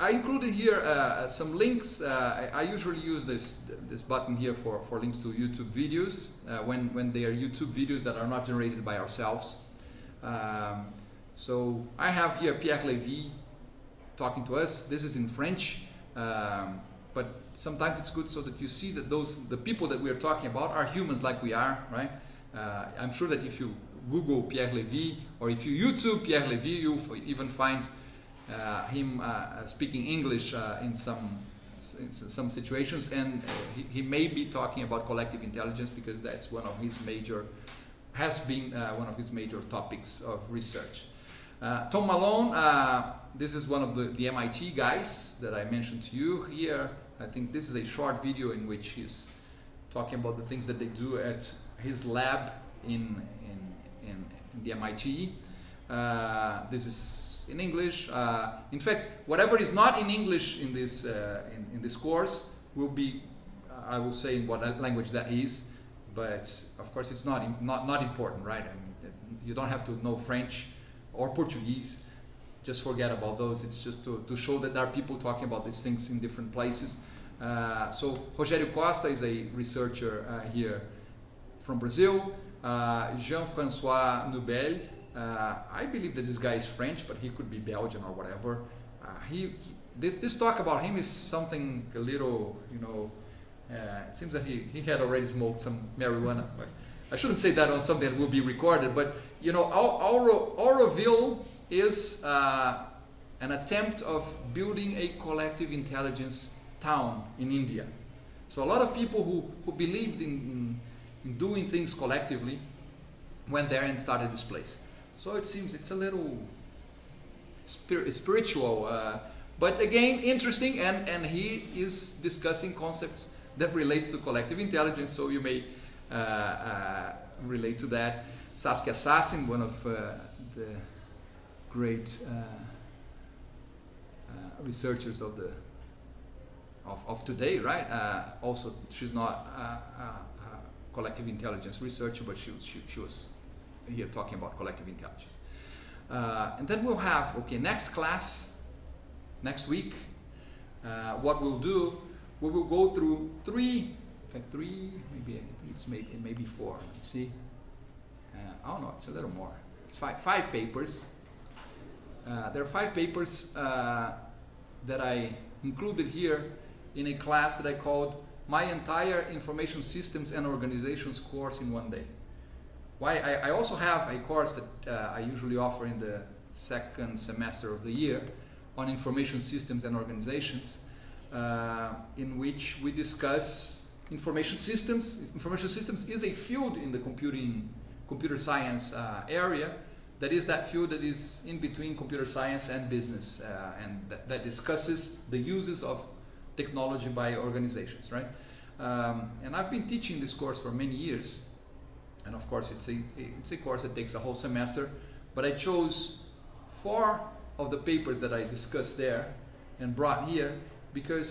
I included here uh, some links. Uh, I, I, usually use this this button here for, for links to YouTube videos uh, when, when they are YouTube videos that are not generated by ourselves. Um, so I have here Pierre Levy talking to us. This is in French, um, but sometimes it's good so that you see that those the people that we are talking about are humans like we are, right? Uh, I'm sure that if you Google Pierre Levy or if you YouTube Pierre Levy, you even find uh, him uh, speaking English uh, in some in some situations, and he, he, may be talking about collective intelligence because that's one of his major has been one of his major topics of research. Tom Malone, this is one of the, the MIT guys that I mentioned to you here. I think this is a short video in which he's talking about the things that they do at his lab in the MIT. Uh, this is in English. Uh, in fact, whatever is not in English in this, uh, in, in, this course will be, I will say in what language that is, but of course it's not, not, not important, right? I mean, you don't have to know French or Portuguese. Just forget about those. It's just to, to show that there are people talking about these things in different places. Uh, so Rogério Costa is a researcher uh, here from Brazil. Uh, Jean-François Noubel uh, I believe that this guy is French, but he could be Belgian or whatever. Uh, he, he, this this talk about him is something a little, you know. It seems that he, he had already smoked some marijuana. But I shouldn't say that on something that will be recorded, but you know, Auro, Auroville is uh, an attempt of building a collective intelligence town in India. So a lot of people who, who believed in, in doing things collectively went there and started this place. So it seems it's a little spir spiritual, uh, but again, interesting. And, and he is discussing concepts that relate to collective intelligence. So you may uh, uh, relate to that. Saskia Sassen, one of uh, the great uh, uh, researchers of the of, of today, right? also, she's not collective intelligence researcher, but she, she, she was here talking about collective intelligence. Uh, and then we'll have, okay, next class, next week, uh, what we'll do, we will go through three, in fact, three, maybe, I think it's maybe, maybe four, see? Uh, oh no, it's a little more. It's five, five papers. Uh, there are five papers uh, that I included here in a class that I called My Entire Information Systems and Organizations course in one day. Why I, I also have a course that uh, I usually offer in the second semester of the year on information systems and organizations, uh, in which we discuss information systems. Information systems is a field in the computing, computer science uh, area. That is that field that is in between computer science and business, uh, and that, that, discusses the uses of technology by organizations, right? Um, and I've been teaching this course for many years, and of course it's a it's a course that takes a whole semester. But I chose four of the papers that I discussed there and brought here because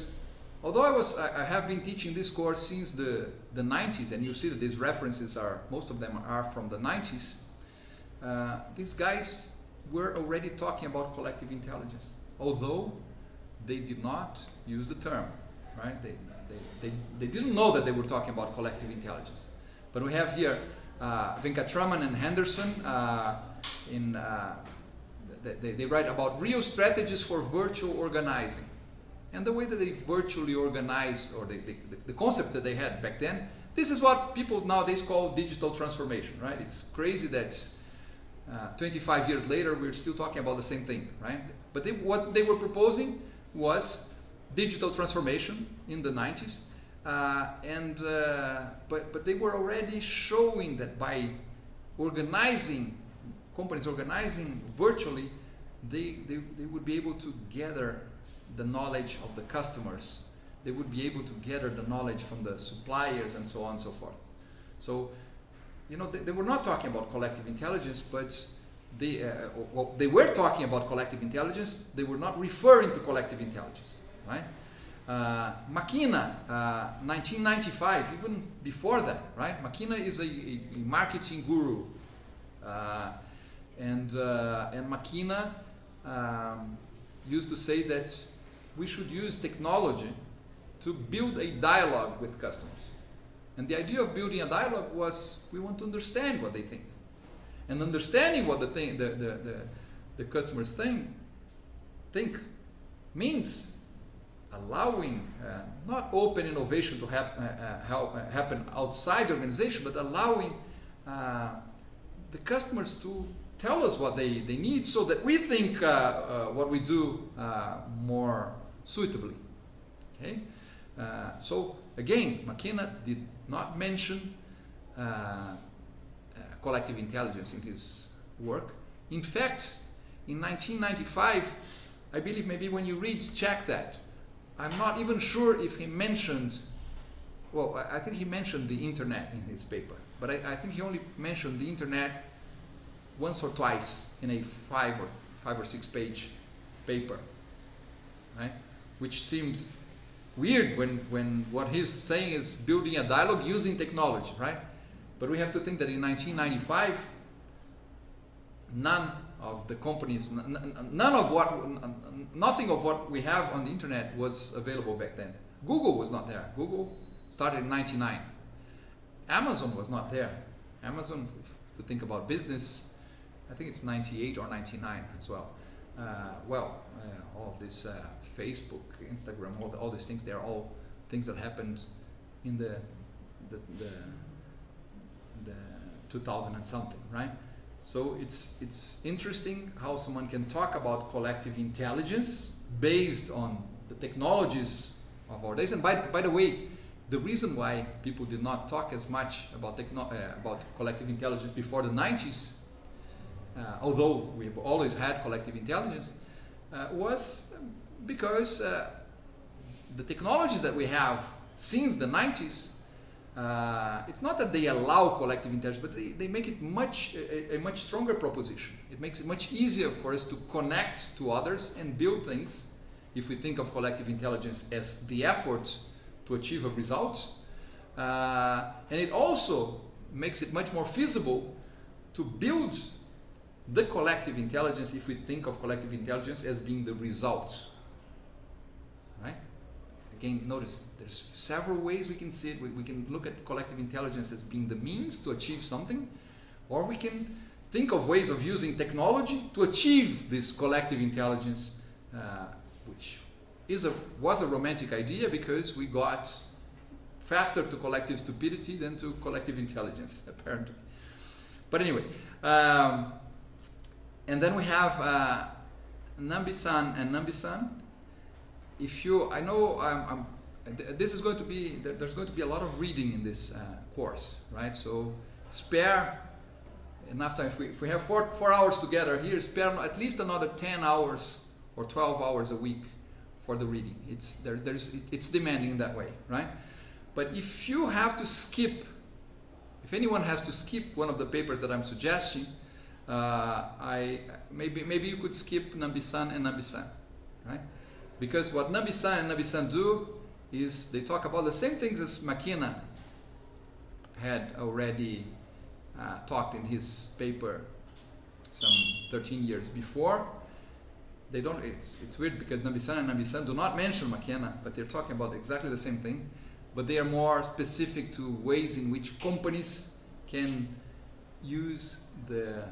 although I was I, I have been teaching this course since the the 90s and you see that these references are most of them are from the 90s uh, these guys were already talking about collective intelligence. Although they did not use the term, right? They, they, they, they didn't know that they were talking about collective intelligence. But we have here uh, Venkatraman and Henderson uh, in, uh, they, they write about real strategies for virtual organizing. And the way that they virtually organize, or the, the, the concepts that they had back then, this is what people nowadays call digital transformation, right? It's crazy that uh, 25 years later we're still talking about the same thing, right? But they, what they were proposing was digital transformation in the 90s, uh, and uh, but but they were already showing that by organizing companies organizing virtually, they, they, they would be able to gather the knowledge of the customers. They would be able to gather the knowledge from the suppliers and so on and so forth. So, you know, they, they were not talking about collective intelligence, but they, uh, well, they were talking about collective intelligence. They were not referring to collective intelligence, right? Uh, McKenna, uh, 1995, even before that, right? McKenna is a, a, a marketing guru. Uh, and, uh, and McKenna um, used to say that we should use technology to build a dialogue with customers. And the idea of building a dialogue was we want to understand what they think. And understanding what the, thing, the, the, the, the customers think, think means allowing uh, not open innovation to hap uh, uh, help, uh, happen outside the organization, but allowing uh, the customers to tell us what they, they need so that we think uh, what we do more suitably. Okay? So again, McKenna did not mention collective intelligence in his work. In fact, in 1995, I believe maybe when you read, check that. I'm not even sure if he mentioned, well, I think he mentioned the internet in his paper, but I, I think he only mentioned the internet once or twice in a five or five or six page paper, right? Which seems weird when, when what he's saying is building a dialogue using technology, right? But we have to think that in 1995, none of the companies, none of what, nothing of what we have on the internet was available back then. Google was not there. Google started in 99. Amazon was not there. Amazon, to think about business, I think it's 98 or 99 as well. Uh, well, uh, all of this uh, Facebook, Instagram, all, the, all these things, they're all things that happened in the, the, the, the 2000 and something, right? So it's, it's interesting how someone can talk about collective intelligence based on the technologies of our days. And by, by the way, the reason why people did not talk as much about, techno- uh, about collective intelligence before the 90s uh, although we've always had collective intelligence, uh, was because uh, the technologies that we have since the 90s uh, it's not that they allow collective intelligence, but they, they make it much a, a, much stronger proposition. It makes it much easier for us to connect to others and build things. If we think of collective intelligence as the effort to achieve a result, uh, and it also makes it much more feasible to build the collective intelligence if we think of collective intelligence as being the result. Again, notice there's several ways we can see it. We, we can look at collective intelligence as being the means to achieve something, or we can think of ways of using technology to achieve this collective intelligence, uh, which is a, was a romantic idea because we got faster to collective stupidity than to collective intelligence, apparently. But anyway, um, and then we have uh, Nambisan and Nambisan. If you, I know I'm, I'm, this is going to be, there's going to be a lot of reading in this uh, course, right? So spare enough time. If we, if we have four, four hours together here, spare at least another 10 hours or 12 hours a week for the reading. It's, there, there's, it, it's demanding in that way, right? But if you have to skip, if anyone has to skip one of the papers that I'm suggesting, uh, I maybe maybe you could skip Nambisan and Nambisan, right? Because what Nambisan and Nambisan do is they talk about the same things as McKenna had already uh, talked in his paper some 13 years before. they don't. It's it's weird because Nambisan and Nambisan do not mention McKenna, but they're talking about exactly the same thing, but they are more specific to ways in which companies can use the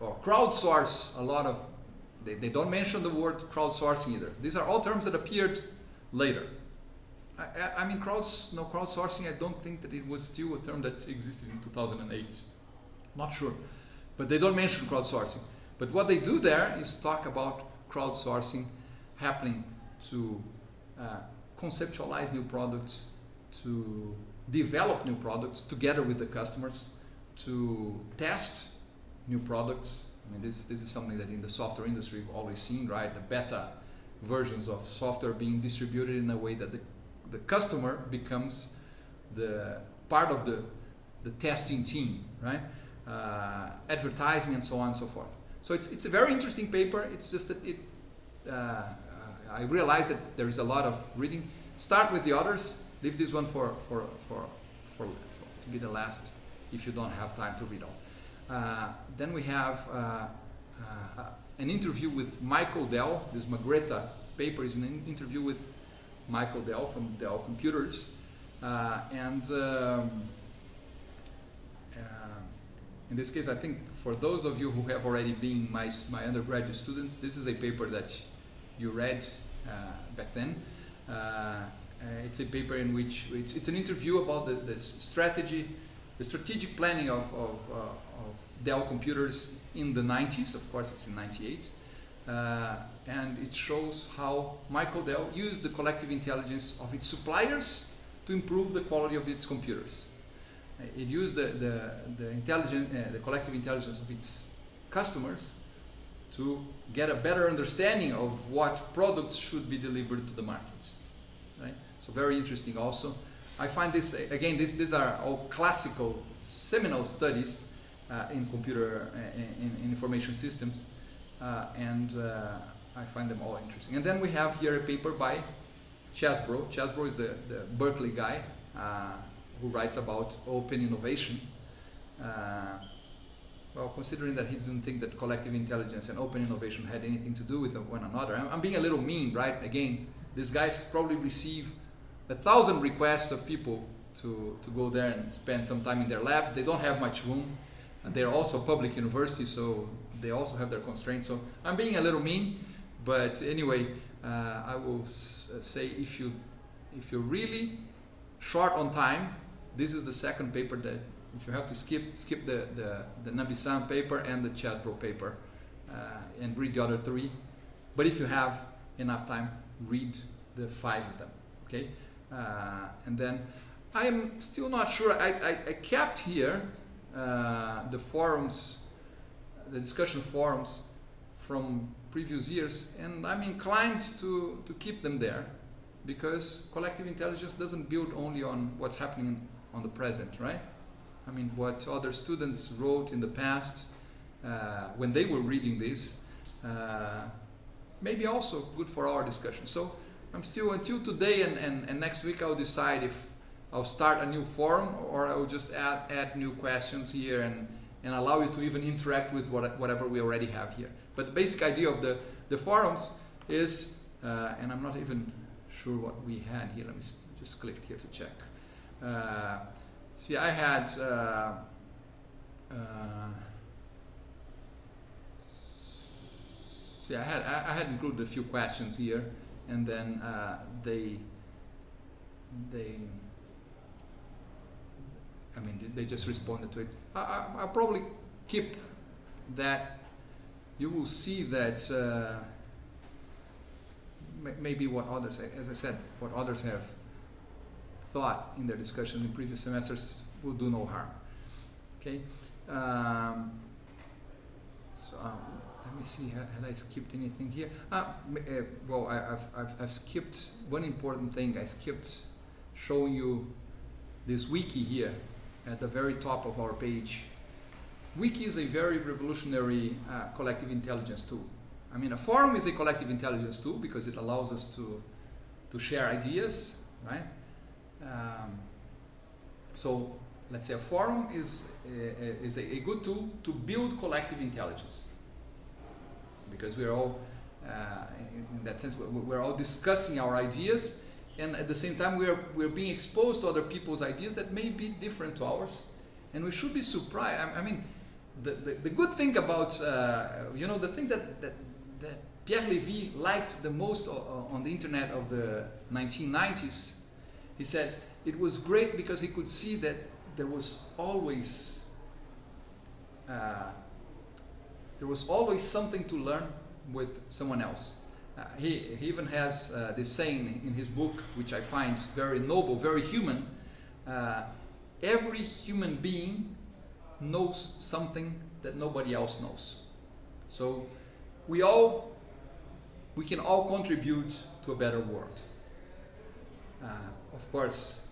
or crowdsource a lot of. They, they don't mention the word crowdsourcing either. These are all terms that appeared later. I, I, I mean, crowds, no crowdsourcing. I don't think that it was still a term that existed in 2008. Not sure, but they don't mention crowdsourcing. But what they do there is talk about crowdsourcing happening to uh, conceptualize new products, to develop new products together with the customers, to test new products. I mean, this, this is something that in the software industry we've always seen, right? The beta versions of software being distributed in a way that the, the customer becomes the part of the, the testing team, right? Uh, advertising and so on and so forth. So it's, it's a very interesting paper. It's just that it, uh, I realize that there is a lot of reading. Start with the others. Leave this one for, for, for, for, for to be the last if you don't have time to read all. Uh, then we have uh, uh, an interview with Michael Dell. This Magretta paper is an interview with Michael Dell from Dell Computers. Uh, and um, in this case, I think for those of you who have already been my, my undergraduate students, this is a paper that you read uh, back then. Uh, uh, it's a paper in which it's, it's an interview about the, the strategy, the strategic planning of, of, uh, of, Dell computers in the 90s. Of course, it's in 98. Uh, and it shows how Michael Dell used the collective intelligence of its suppliers to improve the quality of its computers it used the, the, the, intelligent, uh, the collective intelligence of its customers to get a better understanding of what products should be delivered to the markets. Right? So very interesting also. I find this, again, this, these are all classical seminal studies uh, in computer, uh, in, in, information systems, uh, and uh, I find them all interesting. And then we have here a paper by Chesbrough. Chesbrough is the, the Berkeley guy, uh, who writes about open innovation. Uh, well, considering that he didn't think that collective intelligence and open innovation had anything to do with one another, I'm, I'm being a little mean, right? Again, these guys probably receive a thousand requests of people to, to go there and spend some time in their labs. They don't have much room. They're also public universities, so they also have their constraints. So I'm being a little mean, but anyway, uh, I will say if you if you're really short on time, this is the second paper that if you have to skip skip the the, the Nambisan paper and the Chesbrough paper uh, and read the other three. But if you have enough time, read the five of them. Okay, uh, and then I'm still not sure. I, I, I kept here uh, the forums, the discussion forums from previous years, and I'm inclined to to keep them there because collective intelligence doesn't build only on what's happening on the present, right? I mean, what other students wrote in the past uh, when they were reading this, uh, maybe also good for our discussion. So I'm still until today and, and, and next week I'll decide if I'll start a new forum or I'll just add, add new questions here and, and allow you to even interact with what, whatever we already have here. But the basic idea of the, the forums is, uh, and I'm not even sure what we had here, let me just click here to check. Uh, see, I had uh, uh, see, I had I, had included a few questions here, and then they they I mean, they just responded to it. I, will probably keep that. You will see that uh, maybe what others, as I said, what others have thought in their discussions in previous semesters will do no harm. Okay. Um, so um, let me see. Had, I skipped anything here? Ah, uh, well, I, have I've, I've skipped one important thing. I skipped showing you this wiki here at the very top of our page. Wiki is a very revolutionary uh, collective intelligence tool. I mean, a forum is a collective intelligence tool because it allows us to to share ideas, right? Um, so let's say a forum is, a, is a, a, good tool to build collective intelligence because we're all uh, in, in, that sense, we're all discussing our ideas, and at the same time, we're we're being exposed to other people's ideas that may be different to ours, and we should be surprised. I, I mean, the, the, the, good thing about uh, you know the thing that that, that Pierre Levy liked the most on the internet of the 1990s, he said it was great because he could see that there was always uh, there was always something to learn with someone else. Uh, he, he even has uh, this saying in his book, which I find very noble, very human. Uh, every human being knows something that nobody else knows. So we all, we can all contribute to a better world. Uh, of course,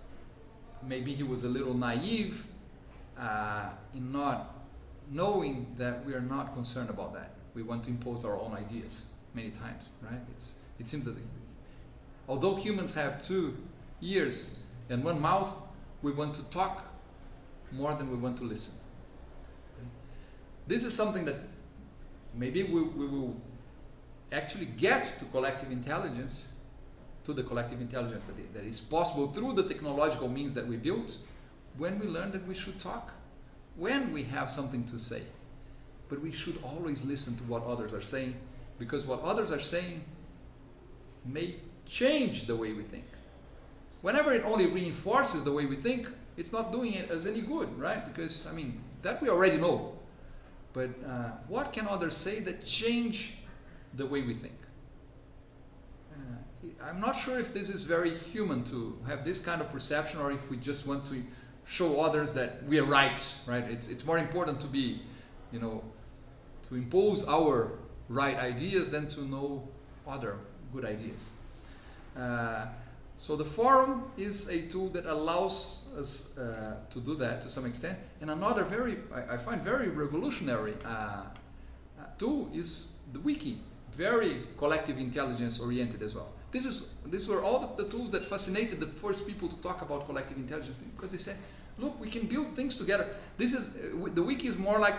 maybe he was a little naive uh, in not knowing that we are not concerned about that. We want to impose our own ideas many times, right? It's, it seems that although humans have two ears and one mouth, we want to talk more than we want to listen. This is something that maybe we, we will actually get to collective intelligence, to the collective intelligence that, that is possible through the technological means that we built, when we learn that we should talk, when we have something to say. But we should always listen to what others are saying, because what others are saying may change the way we think. Whenever it only reinforces the way we think, it's not doing it as any good, right? Because, I mean, that we already know. But uh, what can others say that change the way we think? Uh, I'm not sure if this is very human to have this kind of perception or if we just want to show others that we are right, right? It's, it's more important to be, you know, to impose our right ideas than to know other good ideas. Uh, so the forum is a tool that allows us uh, to do that to some extent. And another very, I, find very revolutionary uh, uh, tool is the wiki, very collective intelligence oriented as well. This is these were all the, the, tools that fascinated the first people to talk about collective intelligence because they said, look, we can build things together. This is uh, the wiki is more like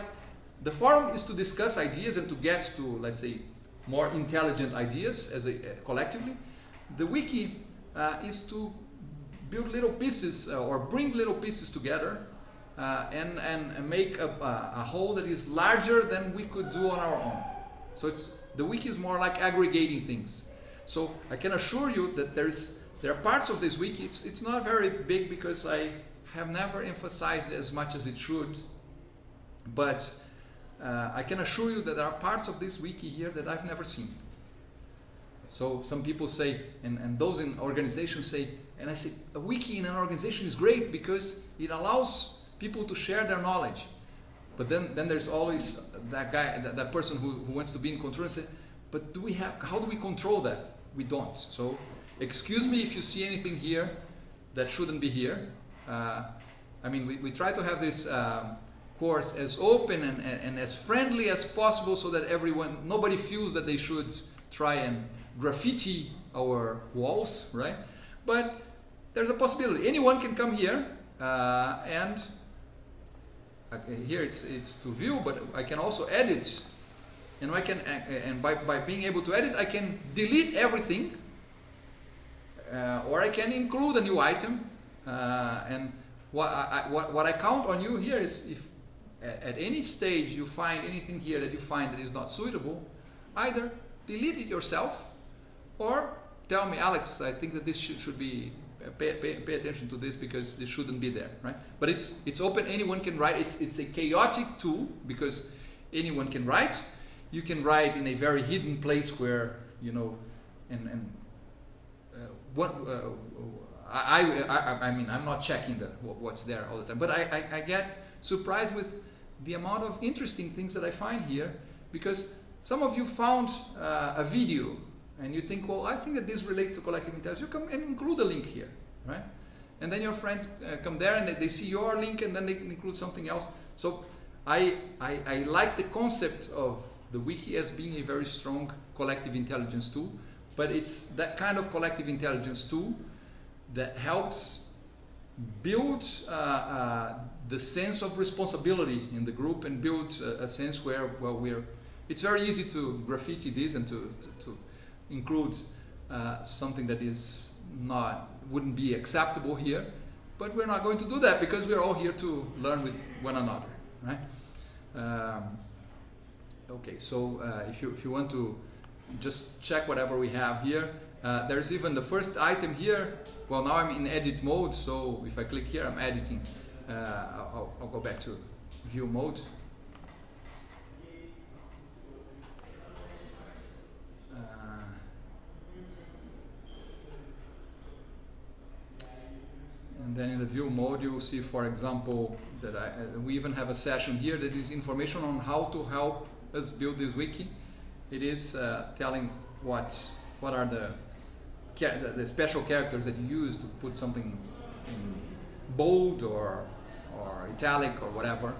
the forum is to discuss ideas and to get to let's say more intelligent ideas as a uh, collectively. The wiki uh, is to build little pieces uh, or bring little pieces together uh, and, and make a, a, whole that is larger than we could do on our own. So it's the wiki is more like aggregating things. So I can assure you that there's there are parts of this wiki. It's it's not very big because I have never emphasized it as much as it should. But uh, I can assure you that there are parts of this wiki here that I've never seen. So some people say, and, and those in organizations say, and I say, a wiki in an organization is great because it allows people to share their knowledge. But then, then there's always that guy, that, that person who, who wants to be in control and say, but do we have, how do we control that? We don't. So excuse me if you see anything here that shouldn't be here. Uh, I mean, we, we try to have this um, course as open and, and, and as friendly as possible so that everyone, nobody feels that they should try and graffiti our walls, right? But there's a possibility. Anyone can come here uh, and here it's, it's to view, but I can also edit. And I can, uh, and by, by being able to edit, I can delete everything, uh, or I can include a new item. Uh, and what I, what, what I count on you here is if at any stage you find anything here that you find that is not suitable, either delete it yourself or tell me, Alex, I think that this should, should be, uh, pay, pay, pay attention to this because this shouldn't be there, right? But it's, it's open, anyone can write. It's, it's a chaotic tool because anyone can write. You can write in a very hidden place where, you know, and, and uh, what, uh, I, I, I mean, I'm not checking the, what's there all the time, but I, I, I get surprised with the amount of interesting things that I find here because some of you found uh, a video and you think, well, I think that this relates to collective intelligence, you come and include a link here, right? And then your friends uh, come there and they, they, see your link and then they include something else. So I, I, I like the concept of the wiki as being a very strong collective intelligence tool, but it's that kind of collective intelligence tool that helps build uh, uh, the sense of responsibility in the group and build a, a sense where well, we're It's very easy to graffiti this and to, to, to include uh, something that is not wouldn't be acceptable here, but we're not going to do that because we're all here to learn with one another, right? Um, okay, so uh, if you if you want to just check whatever we have here, uh, there's even the first item here. Well, now I'm in edit mode, so if I click here, I'm editing. Uh, I'll, I'll go back to view mode. And then in the view mode, you will see, for example, that I, uh, we even have a session here that is information on how to help us build this wiki. It is uh, telling what what are the, the, the special characters that you use to put something in bold or or italic or whatever.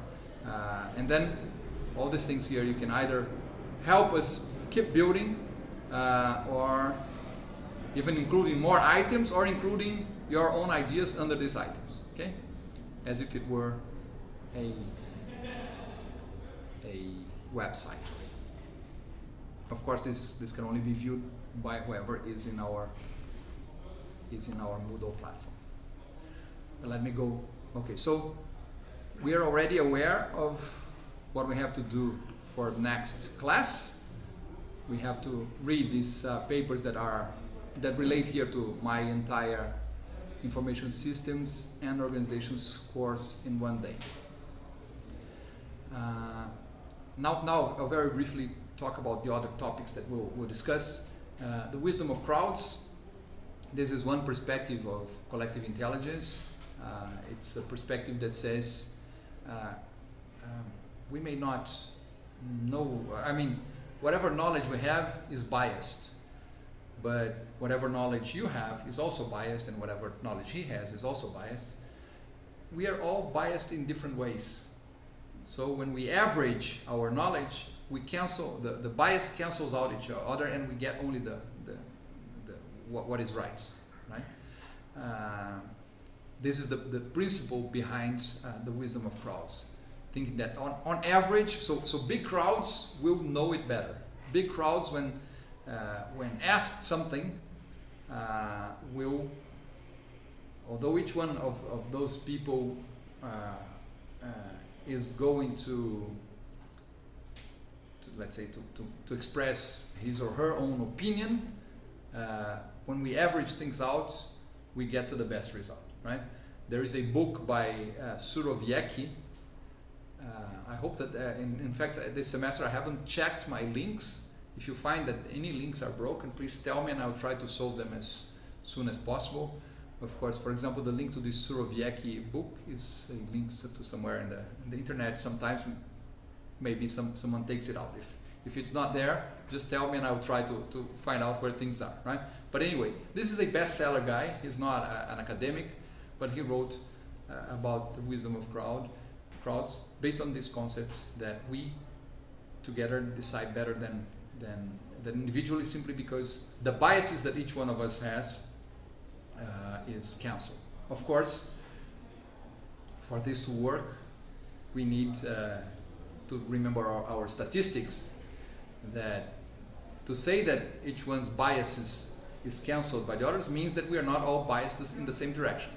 Uh, and then all these things here, you can either help us keep building uh, or even including more items or including your own ideas under these items, okay? As if it were a, a website. Of course, this, this can only be viewed by whoever is in our is in our Moodle platform. But let me go. Okay, so we are already aware of what we have to do for next class. We have to read these uh, papers that are that relate here to my entire information systems and organizations course in one day. Uh, now, now I'll very briefly talk about the other topics that we'll, we'll discuss. Uh, the wisdom of crowds. This is one perspective of collective intelligence. Uh, it's a perspective that says uh, um, we may not know, I mean, whatever knowledge we have is biased but whatever knowledge you have is also biased and whatever knowledge he has is also biased. We are all biased in different ways. So when we average our knowledge, we cancel, the, the bias cancels out each other and we get only the, the, the what, what is right, right? Uh, this is the, the principle behind uh, the wisdom of crowds. Thinking that on, on average, so, so big crowds will know it better. Big crowds, when uh, when asked something, uh, will, although each one of, of those people uh, uh, is going to, to, let's say, to, to, to express his or her own opinion, uh, when we average things out, we get to the best result, right? There is a book by uh, Surowiecki. Uh, I hope that, uh, in, in fact, uh, this semester I haven't checked my links if you find that any links are broken, please tell me and I'll try to solve them as soon as possible. Of course, for example, the link to this Surowiecki book is a link to somewhere in the, in the internet. Sometimes maybe some, someone takes it out. If, if it's not there, just tell me and I'll try to, to find out where things are, right? But anyway, this is a bestseller guy. He's not a, an academic, but he wrote uh, about the wisdom of crowd, crowds based on this concept that we together decide better than than, than individually simply because the biases that each one of us has uh, is cancelled. Of course, for this to work, we need uh, to remember our, our, statistics that to say that each one's biases is cancelled by the others means that we are not all biased in the same direction.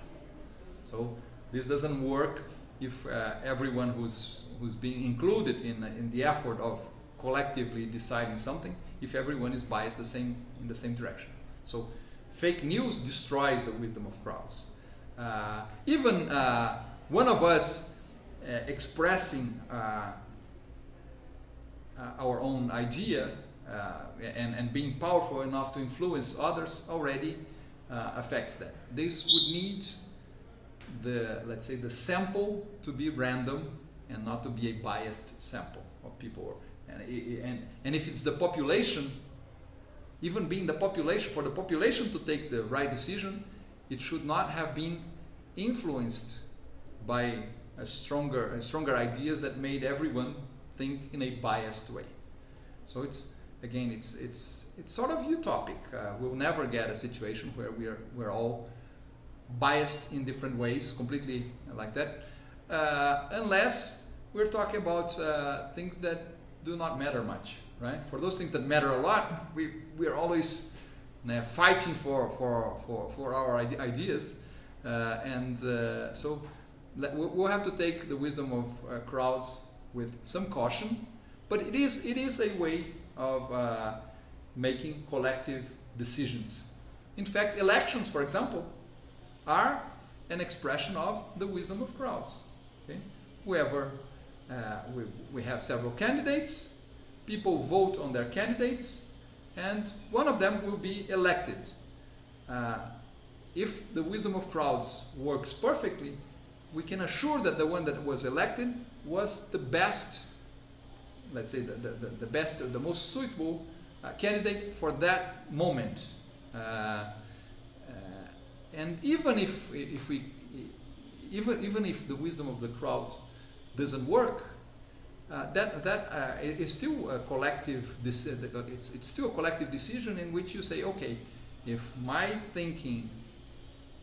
So this doesn't work if uh, everyone who's who's being included in, in the effort of collectively deciding something if everyone is biased the same in the same direction. So fake news destroys the wisdom of crowds. Uh, even uh, one of us uh, expressing uh, our own idea uh, and, and being powerful enough to influence others already affects that. This would need the, let's say, the sample to be random and not to be a biased sample of people and, and, and if it's the population, even being the population, for the population to take the right decision, it should not have been influenced by a stronger, a stronger ideas that made everyone think in a biased way. So it's again, it's it's it's sort of utopic. Uh, we'll never get a situation where we're we're all biased in different ways, completely like that, uh, unless we're talking about uh, things that do not matter much, right? For those things that matter a lot, we, we are always fighting for, for, for, for our ideas. Uh, and uh, so we'll have to take the wisdom of uh, crowds with some caution, but it is, it is a way of uh, making collective decisions. In fact, elections, for example, are an expression of the wisdom of crowds. Okay? Whoever uh, we, we have several candidates, people vote on their candidates, and one of them will be elected. Uh, if the wisdom of crowds works perfectly, we can assure that the one that was elected was the best, let's say, the, the, the best, the most suitable uh, candidate for that moment. Uh, uh, and even if, if we, even, even if the wisdom of the crowd doesn't work, uh, that that uh, is still a collective. It's it's still a collective decision in which you say, okay, if my thinking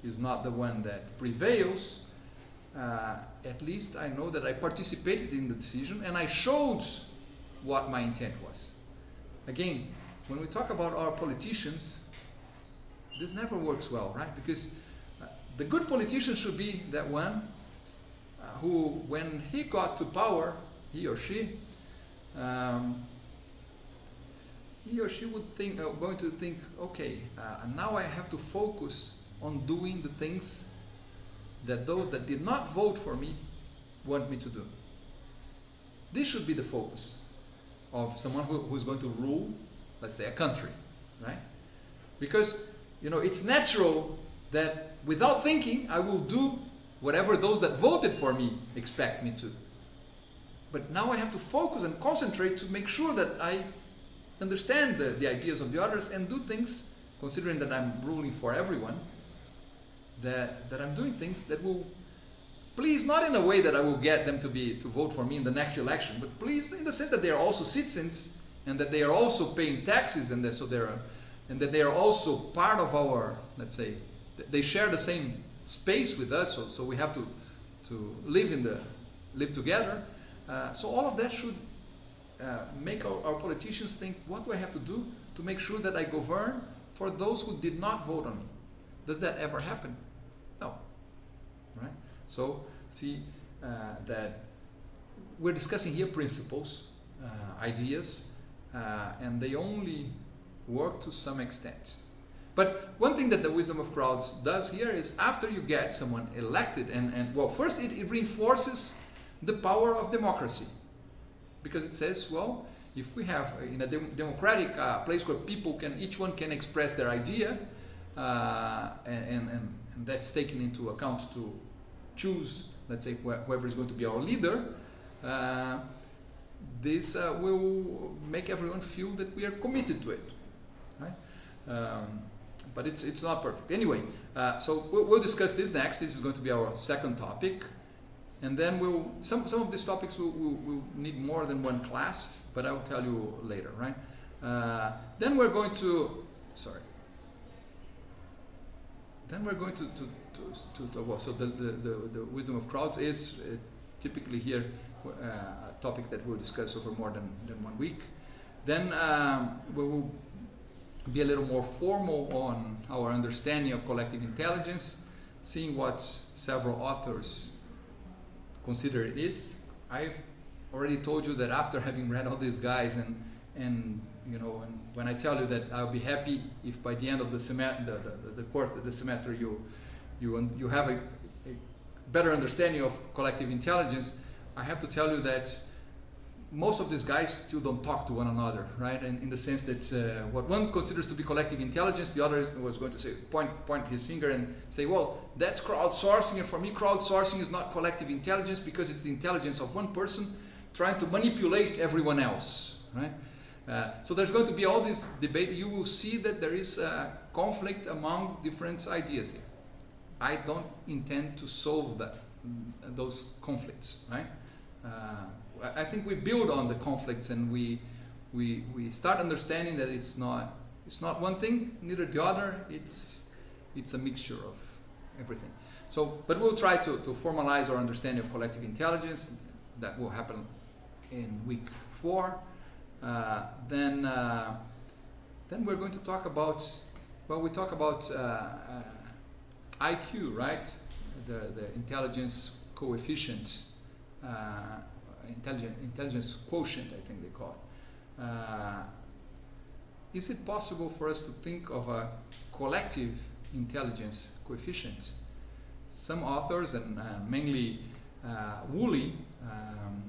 is not the one that prevails, uh, at least I know that I participated in the decision and I showed what my intent was. Again, when we talk about our politicians, this never works well, right? Because uh, the good politician should be that one who, when he got to power, he or she, um, he or she would think, uh, going to think, okay, uh, now I have to focus on doing the things that those that did not vote for me want me to do. This should be the focus of someone who, who's going to rule, let's say, a country, right? Because, you know, it's natural that without thinking, I will do whatever those that voted for me expect me to. But now I have to focus and concentrate to make sure that I understand the, the ideas of the others and do things, considering that I'm ruling for everyone, that, that I'm doing things that will please not in a way that I will get them to be to vote for me in the next election, but please in the sense that they are also citizens and that they are also paying taxes and that so they're and that they are also part of our let's say they share the same space with us, so, so we have to, to live in the live together. Uh, so all of that should uh, make our, our, politicians think, what do I have to do to make sure that I govern for those who did not vote on me? Does that ever happen? Right? So see uh, that we're discussing here principles, uh, ideas, uh, and they only work to some extent. But one thing that the wisdom of crowds does here is after you get someone elected, and, and well, first it, it reinforces the power of democracy. Because it says, well, if we have uh, in a dem democratic uh, place where people can, each one can express their idea, uh, and, and, and, that's taken into account to choose, let's say, wh whoever is going to be our leader, uh, this uh, will make everyone feel that we are committed to it. Right? Um, but it's, it's not perfect. Anyway, uh, so we'll, we'll, discuss this next. This is going to be our second topic. And then we'll, some, some of these topics will, will, will need more than one class, but I'll tell you later, right? Uh, then we're going to, sorry. Then we're going to, to, to, to, to so the, the, the, the, wisdom of crowds is uh, typically here uh, a topic that we'll discuss over more than, than one week. Then um, we will be a little more formal on our understanding of collective intelligence, seeing what several authors consider it is. I've already told you that after having read all these guys and and you know and when I tell you that I'll be happy if by the end of the semester the, the, the course the semester you you you have a, a better understanding of collective intelligence, I have to tell you that most of these guys still don't talk to one another, right? And in the sense that uh, what one considers to be collective intelligence, the other was going to say point point his finger and say, well, that's crowdsourcing, and for me, crowdsourcing is not collective intelligence because it's the intelligence of one person trying to manipulate everyone else, right? Uh, so there's going to be all this debate. You will see that there is a conflict among different ideas here. I don't intend to solve that, those conflicts, right? Uh, I think we build on the conflicts and we, we, we start understanding that it's not, it's not one thing, neither the other, it's, it's a mixture of everything. So, but we'll try to, to formalize our understanding of collective intelligence. That will happen in week four. Uh, then, uh, then we're going to talk about, well, we talk about uh, uh, IQ, right? The, the intelligence coefficient, uh, intelligence, intelligence quotient, I think they call it. is it possible for us to think of a collective intelligence coefficient? Some authors, and mainly Woolley, um,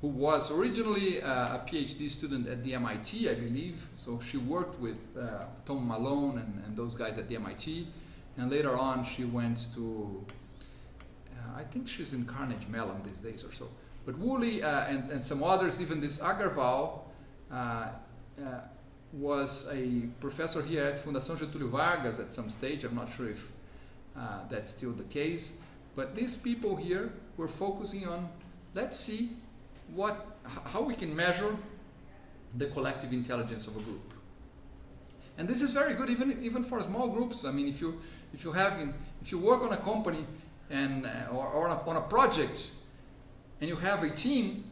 who was originally uh, a PhD student at the MIT, I believe. So she worked with uh, Tom Malone and, and, those guys at the MIT. And later on, she went to, uh, I think she's in Carnegie Mellon these days or so. But Woolley uh, and, and some others, even this Aggarwal, uh, uh, was a professor here at Fundação Getúlio Vargas at some stage. I'm not sure if that's still the case. But these people here were focusing on, let's see what, how we can measure the collective intelligence of a group. And this is very good even, even for small groups. I mean, if you, if you, have in, if you work on a company and, uh, or, or on, a, on a project and you have a team,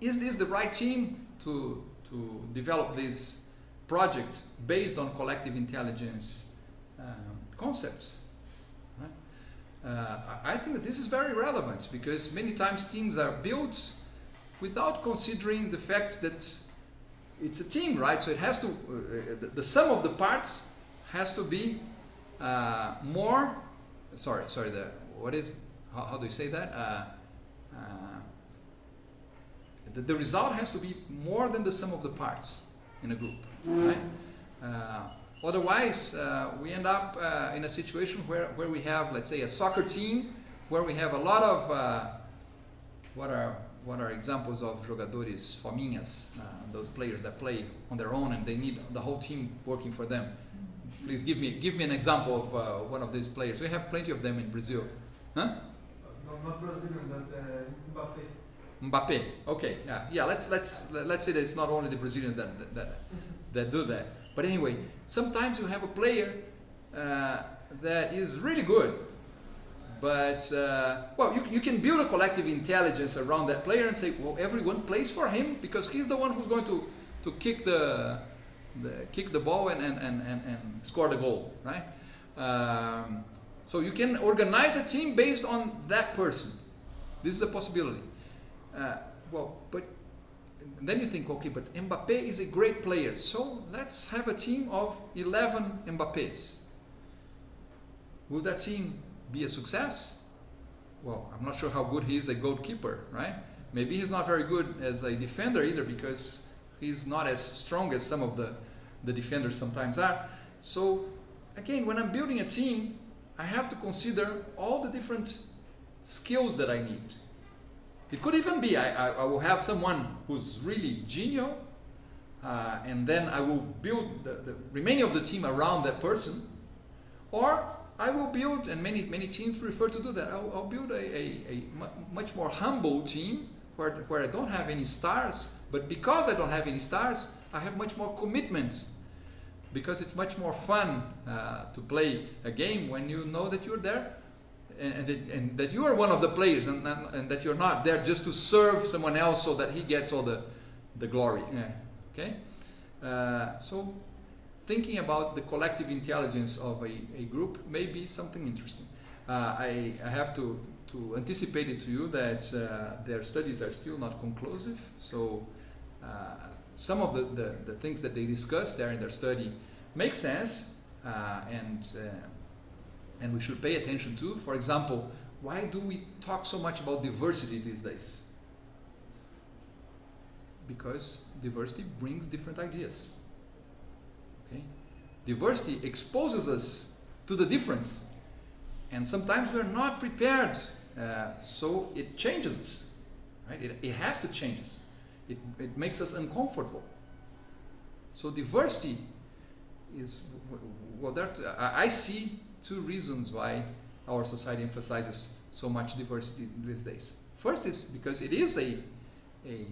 is this the right team to, to develop this project based on collective intelligence um, concepts? Uh, I think that this is very relevant because many times teams are built without considering the fact that it's a team, right? So it has to, uh, the, the, sum of the parts has to be uh, more, sorry, sorry, the, what is, how, how do you say that? Uh, uh the, the, result has to be more than the sum of the parts in a group, right? Uh, otherwise, uh, we end up in a situation where, where we have, let's say, a soccer team, where we have a lot of, what are what are examples of jogadores fominhas, uh, those players that play on their own and they need the whole team working for them. Please give me give me an example of uh, one of these players. We have plenty of them in Brazil. Huh? No, not Brazilian, but uh, Mbappe. Mbappe. Okay. Yeah. Yeah. Let's let's let's say that it's not only the Brazilians that that that do that. But anyway, sometimes you have a player uh, that is really good, but, uh, well, you, you can build a collective intelligence around that player and say, well, everyone plays for him because he's the one who's going to, to kick, the, the, kick the ball and, and, and, and, and score the goal, right? Um, so you can organize a team based on that person. This is a possibility. Uh, well, but then you think, okay, but Mbappe is a great player, so let's have a team of 11 Mbappes. Will that team be a success? Well, I'm not sure how good he is a goalkeeper, right? Maybe he's not very good as a defender either because he's not as strong as some of the, the defenders sometimes are. So, again, when I'm building a team, I have to consider all the different skills that I need. It could even be I, I, I will have someone who's really genial, uh, and then I will build the, the remaining of the team around that person. Or I will build, and many many teams prefer to do that. I'll, I'll build a, a, a much more humble team where, where I don't have any stars, but because I don't have any stars, I have much more commitment. Because it's much more fun uh, to play a game when you know that you're there and, and, that, and that you are one of the players and, and, and, that you're not there just to serve someone else so that he gets all the, the glory. Yeah. Okay? Uh, so thinking about the collective intelligence of a, a group may be something interesting. Uh, I, I, have to, to anticipate it to you that uh, their studies are still not conclusive. So uh, some of the, the, the, things that they discuss there in their study make sense uh, and, uh, and we should pay attention to. For example, why do we talk so much about diversity these days? Because diversity brings different ideas. Okay? Diversity exposes us to the different. And sometimes we're not prepared, uh, so it changes us. Right? It, it has to change us. It, it makes us uncomfortable. So diversity is, well, there, I see two reasons why our society emphasizes so much diversity these days. First is because it is a, a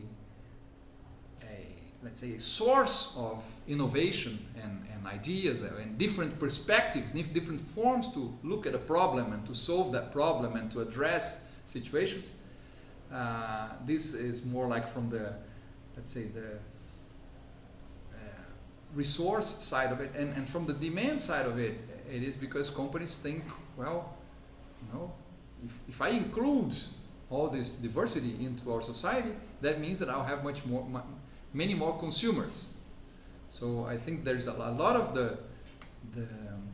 let's say, a source of innovation and, and ideas and different perspectives, different forms to look at a problem and to solve that problem and to address situations. uh, this is more like from the, let's say the uh, resource side of it, and, and from the demand side of it, it is because companies think, well, you know, if, if I include all this diversity into our society, that means that I'll have much more, many more consumers. So I think there's a, lot of the, the um,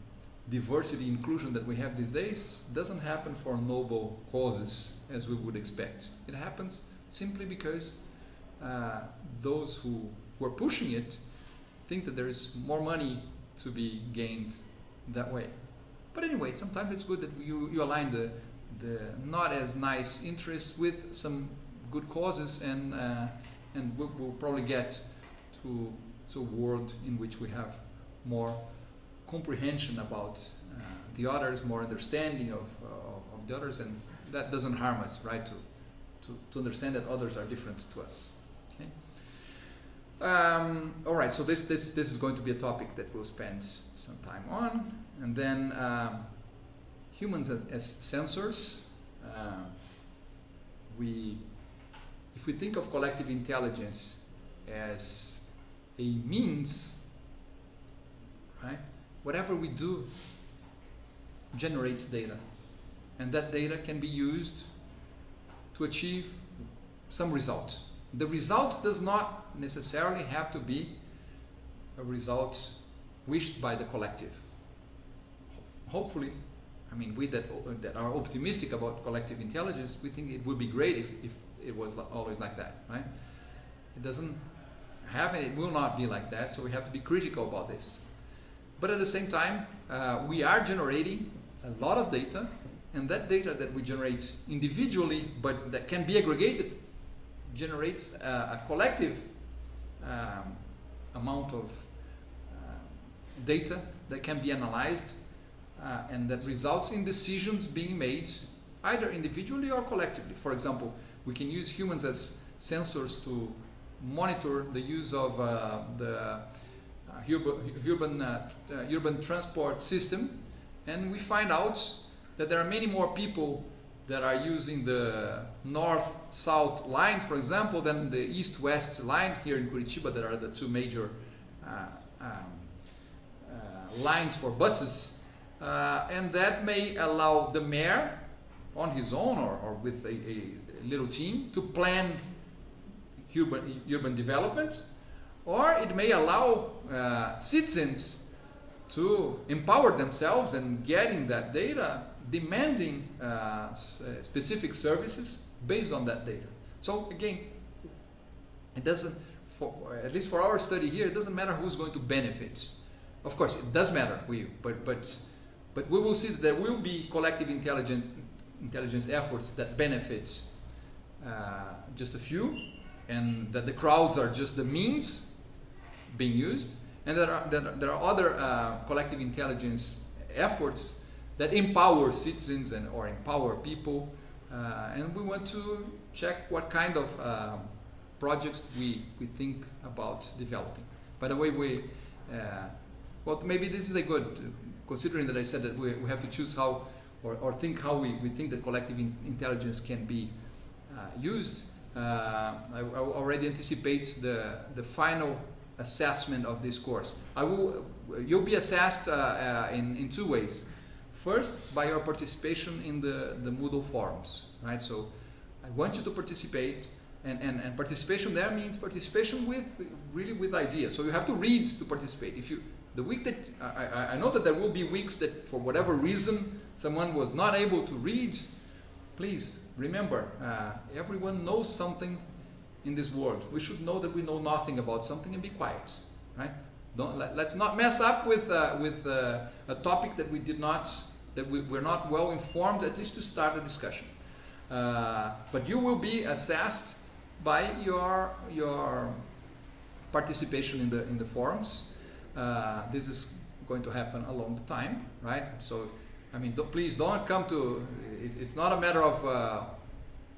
diversity inclusion that we have these days doesn't happen for noble causes as we would expect. It happens simply because uh, those who, are pushing it think that there is more money to be gained that way. But anyway, sometimes it's good that you, you align the, the not as nice interests with some good causes and, uh, and we'll, we'll, probably get to, to a world in which we have more comprehension about uh, the others, more understanding of, uh, of the others, and that doesn't harm us, right? To, to, to understand that others are different to us. Okay. Um, all right. So this this this is going to be a topic that we'll spend some time on, and then um, humans as, as sensors. Uh, we, if we think of collective intelligence as a means, right? Whatever we do generates data, and that data can be used to achieve some result. The result does not necessarily have to be a result wished by the collective. Hopefully, I mean, we that, that are optimistic about collective intelligence, we think it would be great if, if it was always like that, right? It doesn't have and it will not be like that, so we have to be critical about this. But at the same time, uh, we are generating a lot of data, and that data that we generate individually, but that can be aggregated, generates a, a collective um, amount of uh, data that can be analyzed uh, and that results in decisions being made either individually or collectively. For example, we can use humans as sensors to monitor the use of uh, the uh, urban, urban, uh, uh, urban transport system and we find out that there are many more people that are using the north-south line, for example, than the east-west line here in Curitiba. That are the two major uh, um, uh, lines for buses, uh, and that may allow the mayor, on his own or, or with a, a, little team, to plan urban, urban development, or it may allow uh, citizens to empower themselves and getting that data demanding uh, uh, specific services based on that data. So again, it doesn't, for, at least for our study here, it doesn't matter who's going to benefit. Of course, it does matter, we, but, but, but we will see that there will be collective intelligent, intelligence efforts that benefit uh, just a few, and that the crowds are just the means being used, and there are, there, are other uh, collective intelligence efforts that empower citizens and or empower people. Uh, and we want to check what kind of um, projects we, we think about developing. By the way, we, uh, well, maybe this is a good, considering that I said that we, we have to choose how, or, or think how we, we think that collective in intelligence can be uh, used. Uh, I, I, already anticipate the, the final assessment of this course. I will, you'll be assessed uh, uh, in, in two ways. First, by your participation in the, the Moodle forums, right? So I want you to participate and, and, and participation there means participation with really with ideas. So you have to read to participate. If you the week that I, I know that there will be weeks that for whatever reason someone was not able to read, please remember uh, everyone knows something in this world. We should know that we know nothing about something and be quiet, right? Don't, let, us not mess up with, uh, with uh, a topic that we did not that we, we're not well informed, at least to start a discussion. Uh, but you will be assessed by your, your participation in the, in the forums. Uh, this is going to happen along the time, right? So, I mean, do, please don't come to, it, it's not a matter of uh,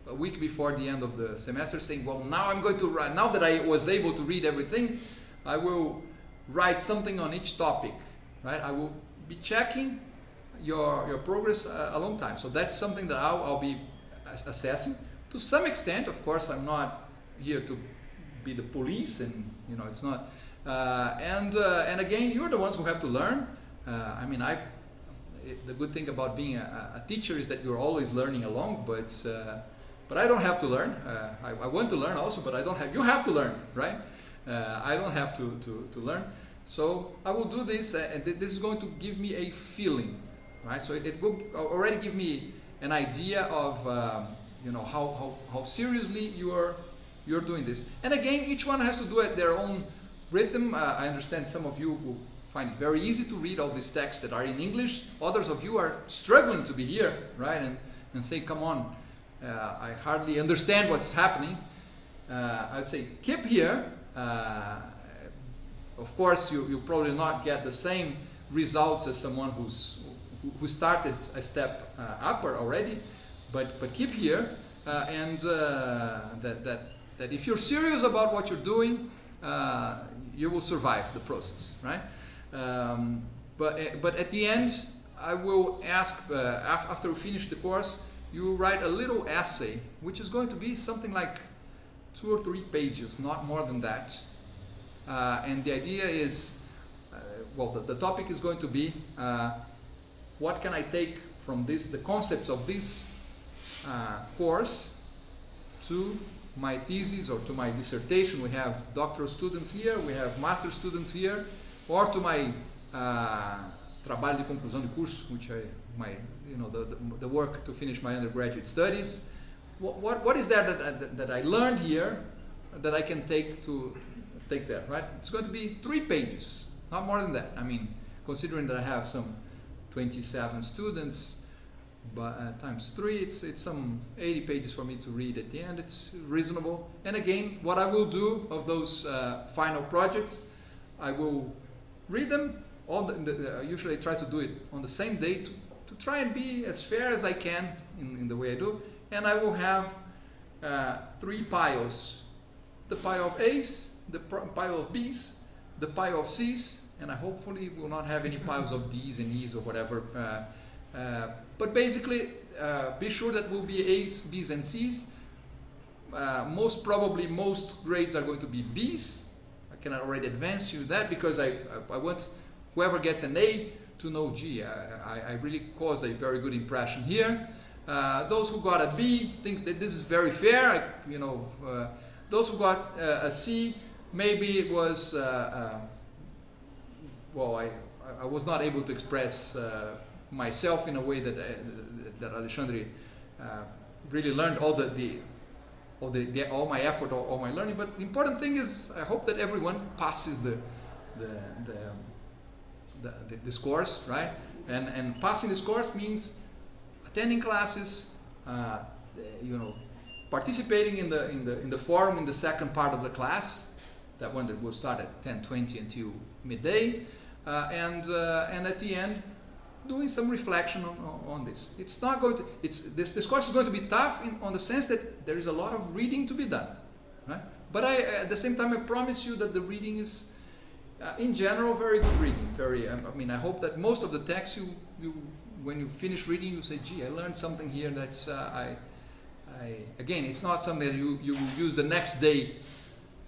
a week before the end of the semester saying, well, now I'm going to write, now that I was able to read everything, I will write something on each topic, right? I will be checking your, your progress uh, a long time. So that's something that I'll, I'll be assessing to some extent, of course, I'm not here to be the police, and you know, it's not. Uh, and uh, and again, you're the ones who have to learn. Uh, I mean, I. It, the good thing about being a, a, teacher is that you're always learning along, but uh, but I don't have to learn. Uh, I, I, want to learn also, but I don't have. You have to learn, right? Uh, I don't have to, to, to learn. So I will do this, and this is going to give me a feeling, right? So it, it will already give me an idea of um, you know how, how, how seriously you are you're doing this. And again, each one has to do it their own rhythm. Uh, I understand some of you find it very easy to read all these texts that are in English. Others of you are struggling to be here, right? And, and say, come on, uh, I hardly understand what's happening. Uh, I'd say, keep here. Uh, of course, you, you probably not get the same results as someone who's who started a step uh, upper already, but but keep here uh, and uh, that that that if you're serious about what you're doing, you will survive the process, right? Um, but, eh, but at the end, I will ask, uh, after we finish the course, you write a little essay, which is going to be something like two or three pages, not more than that. Uh, and the idea is, uh, well, the, the, topic is going to be uh, what can I take from this, the concepts of this uh, course to my thesis or to my dissertation. We have doctoral students here, we have master students here, or to my uh, trabalho de conclusão de curso, which I, my, you know, the, the, work to finish my undergraduate studies. What, what, what is there that, that, that I learned here that I can take to take there, right? It's going to be three pages, not more than that. I mean, considering that I have some 27 students, but uh, times three, it's, it's some 80 pages for me to read at the end. It's reasonable. And again, what I will do of those uh, final projects, I will read them. All the, the, uh, usually I try to do it on the same day to, to try and be as fair as I can in, in the way I do. And I will have uh, three piles. The pile of A's, the pile of B's, the pile of C's, and I hopefully will not have any piles of D's and E's or whatever uh, uh, but basically, uh, be sure that will be A's, B's, and C's. Uh, most probably, most grades are going to be B's. I already advance you that because I, I, I want whoever gets an A to know, gee, I, I really cause a very good impression here. Uh, those who got a B think that this is very fair. I, you know, uh, those who got uh, a C, maybe it was, uh, well, I, I was not able to express myself in a way that uh, that Alexandre uh, really learned all the, the all the, the, all my effort, all, all, my learning. But the important thing is, I hope that everyone passes the the the, the, the this course, right? And and passing this course means attending classes, uh, you know, participating in the in the in the forum in the second part of the class. That one that will start at 10:20 until midday, uh, and uh, and at the end doing some reflection on, on, this. It's not going to, it's, this, this course is going to be tough in, on the sense that there is a lot of reading to be done, right? But I, at the same time, I promise you that the reading is, uh, in general, very good reading. Very, um, I mean, I hope that most of the text you, you, when you finish reading, you say, gee, I learned something here that's, uh, I, I, again, it's not something that you, you use the next day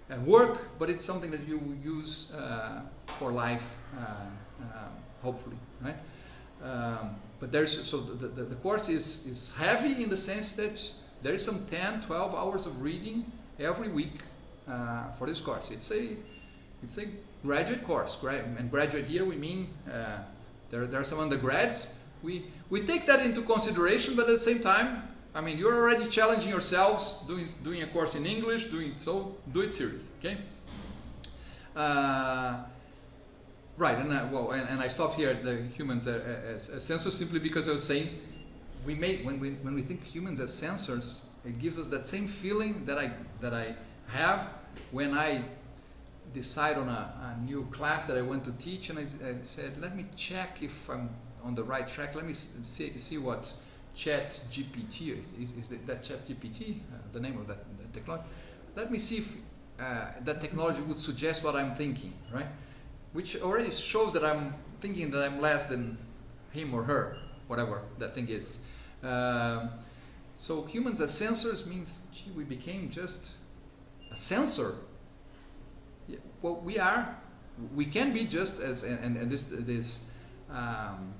at work, but it's something that you use uh, for life, uh, um, hopefully, right? Um, but there's so the, the, the, course is, is heavy in the sense that there is some 10, 12 hours of reading every week uh, for this course. It's a it's a graduate course, and graduate here we mean uh, there, there are some undergrads. We we take that into consideration, but at the same time, I mean you're already challenging yourselves doing doing a course in English, doing so do it seriously, okay? Uh, Right, and I, well, and, and I stopped here at the humans as, as sensors simply because I was saying we may when we when we think humans as sensors, it gives us that same feeling that I that I have when I decide on a, a new class that I want to teach, and I, I, said, let me check if I'm on the right track. Let me see see what Chat GPT is. Is that Chat GPT uh, the name of that, that, technology? Let me see if uh, that technology would suggest what I'm thinking, right? Which already shows that I'm thinking that I'm less than him or her, whatever that thing is. Um, So humans as sensors means, gee, we became just a sensor. Yeah, well, we are. We can be just as, and, and this this. Um,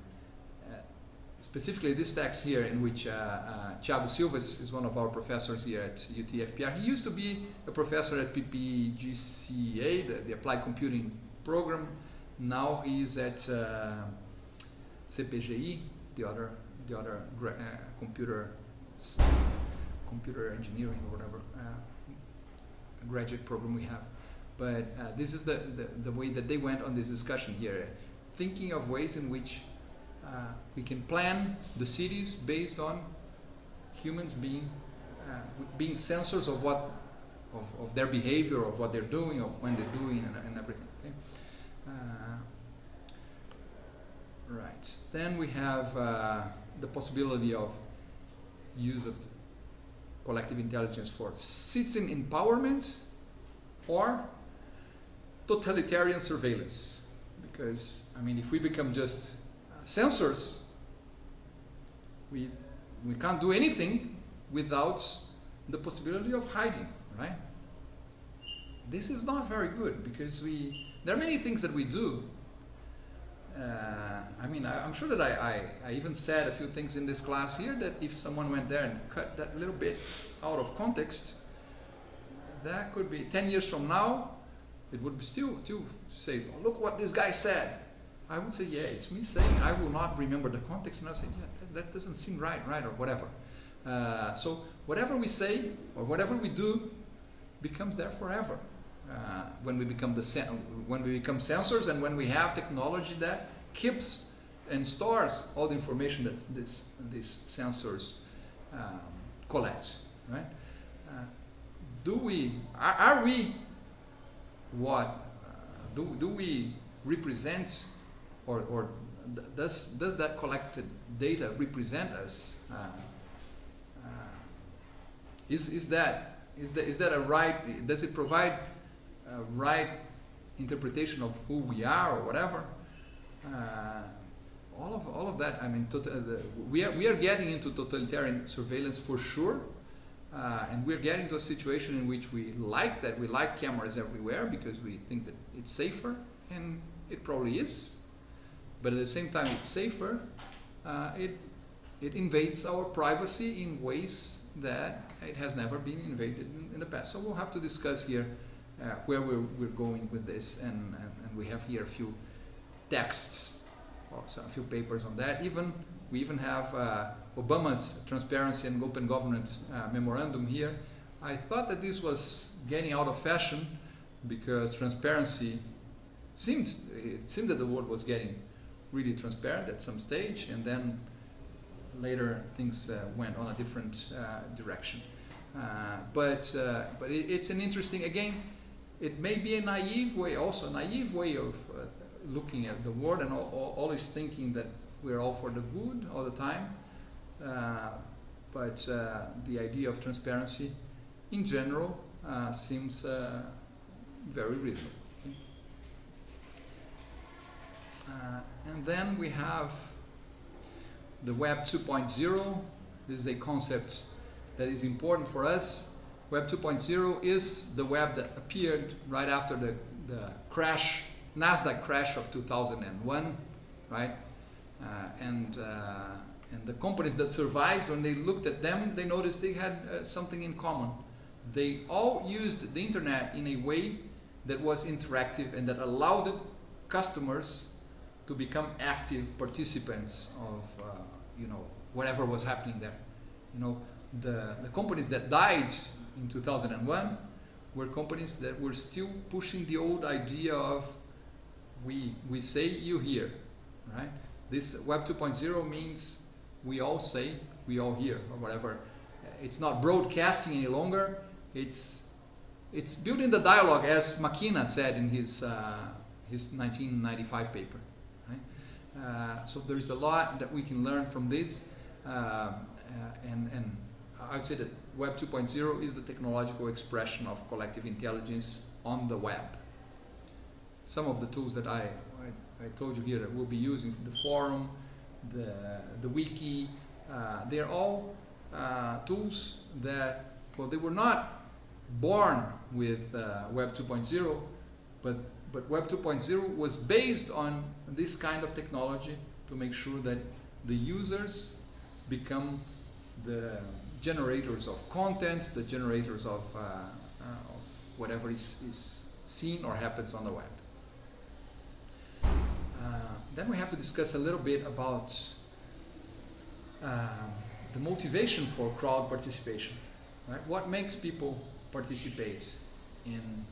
specifically this text here in which uh, uh, Thiago Silva is, is, one of our professors here at UTFPR. He used to be a professor at PPGCA, the, the Applied Computing Program. Now he is at uh, CPGEI, the other, the other uh, computer, computer engineering or whatever uh, graduate program we have. But uh, this is the, the, the way that they went on this discussion here, thinking of ways in which uh, we can plan the cities based on humans being uh, being sensors of what of, of their behavior, of what they're doing, of when they're doing, and, and everything. Okay? Uh, right. Then we have uh, the possibility of use of collective intelligence for citizen empowerment or totalitarian surveillance. Because I mean, if we become just sensors, we, we can't do anything without the possibility of hiding, right? This is not very good because we, there are many things that we do. Uh, I mean, I, am sure that I, I, I, even said a few things in this class here that if someone went there and cut that little bit out of context, that could be 10 years from now, it would be still, still say, oh, look what this guy said. I would say, yeah, it's me saying I will not remember the context, and I'll say, yeah, that, that doesn't seem right, right, or whatever. Uh, so whatever we say or whatever we do becomes there forever. Uh, when we become the when we become sensors and when we have technology that keeps and stores all the information that this, these sensors um, collect, right? Uh, do we are, are we what uh, do do we represent or, or does, does that collected data represent us? Uh, uh, is, is, that, is, that, is that a right, does it provide a right interpretation of who we are or whatever? Uh, all of, all of that, I mean, tota-, the, we, are, we are getting into totalitarian surveillance for sure. Uh, and we're getting to a situation in which we like that. We like cameras everywhere because we think that it's safer, and it probably is but at the same time it's safer, uh, it, it invades our privacy in ways that it has never been invaded in, in the past. So we'll have to discuss here uh, where we're, we're going with this, and, and, and, we have here a few texts or some, a few papers on that. Even we even have uh, Obama's Transparency and Open Government uh, memorandum here. I thought that this was getting out of fashion because transparency seemed it seemed that the world was getting really transparent at some stage, and then later things uh, went on a different uh, direction. Uh, but uh, but it, it's an interesting again. It may be a naive way, also a naive way of uh, looking at the world and always thinking that we're all for the good all the time. Uh, but the idea of transparency, in general, seems very reasonable. Uh, and then we have the Web 2.0. This is a concept that is important for us. Web 2.0 is the web that appeared right after the, the crash, NASDAQ crash of 2001, right? Uh, and, uh, and the companies that survived, when they looked at them, they noticed they had uh, something in common. They all used the internet in a way that was interactive and that allowed customers to become active participants of uh, you know whatever was happening there. You know the the companies that died in 2001 were companies that were still pushing the old idea of we we say you hear, right? This Web 2.0 means we all say, we all hear, or whatever. It's not broadcasting any longer. It's it's building the dialogue, as McKenna said in his uh, his 1995 paper. Uh, so there is a lot that we can learn from this. Uh, uh, and, and I would say that Web 2.0 is the technological expression of collective intelligence on the web. Some of the tools that I, I, I told you here that we'll be using, the forum, the, the wiki, uh, they're all uh, tools that, well, they were not born with uh, Web 2.0, but, but Web 2.0 was based on this kind of technology to make sure that the users become the generators of content, the generators of, uh, uh, of whatever is, is seen or happens on the web. Uh, then we have to discuss a little bit about uh, the motivation for crowd participation. Right? What makes people participate in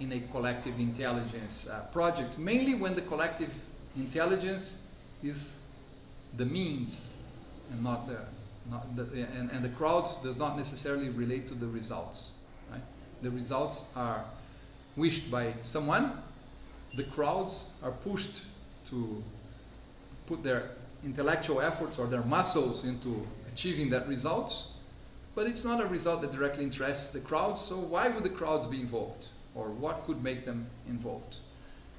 in a collective intelligence uh, project? Mainly when the collective intelligence is the means and not the not the, and, and the crowd does not necessarily relate to the results. Right? The results are wished by someone. The crowds are pushed to put their intellectual efforts or their muscles into achieving that result. But it's not a result that directly interests the crowds, so why would the crowds be involved? Or what could make them involved?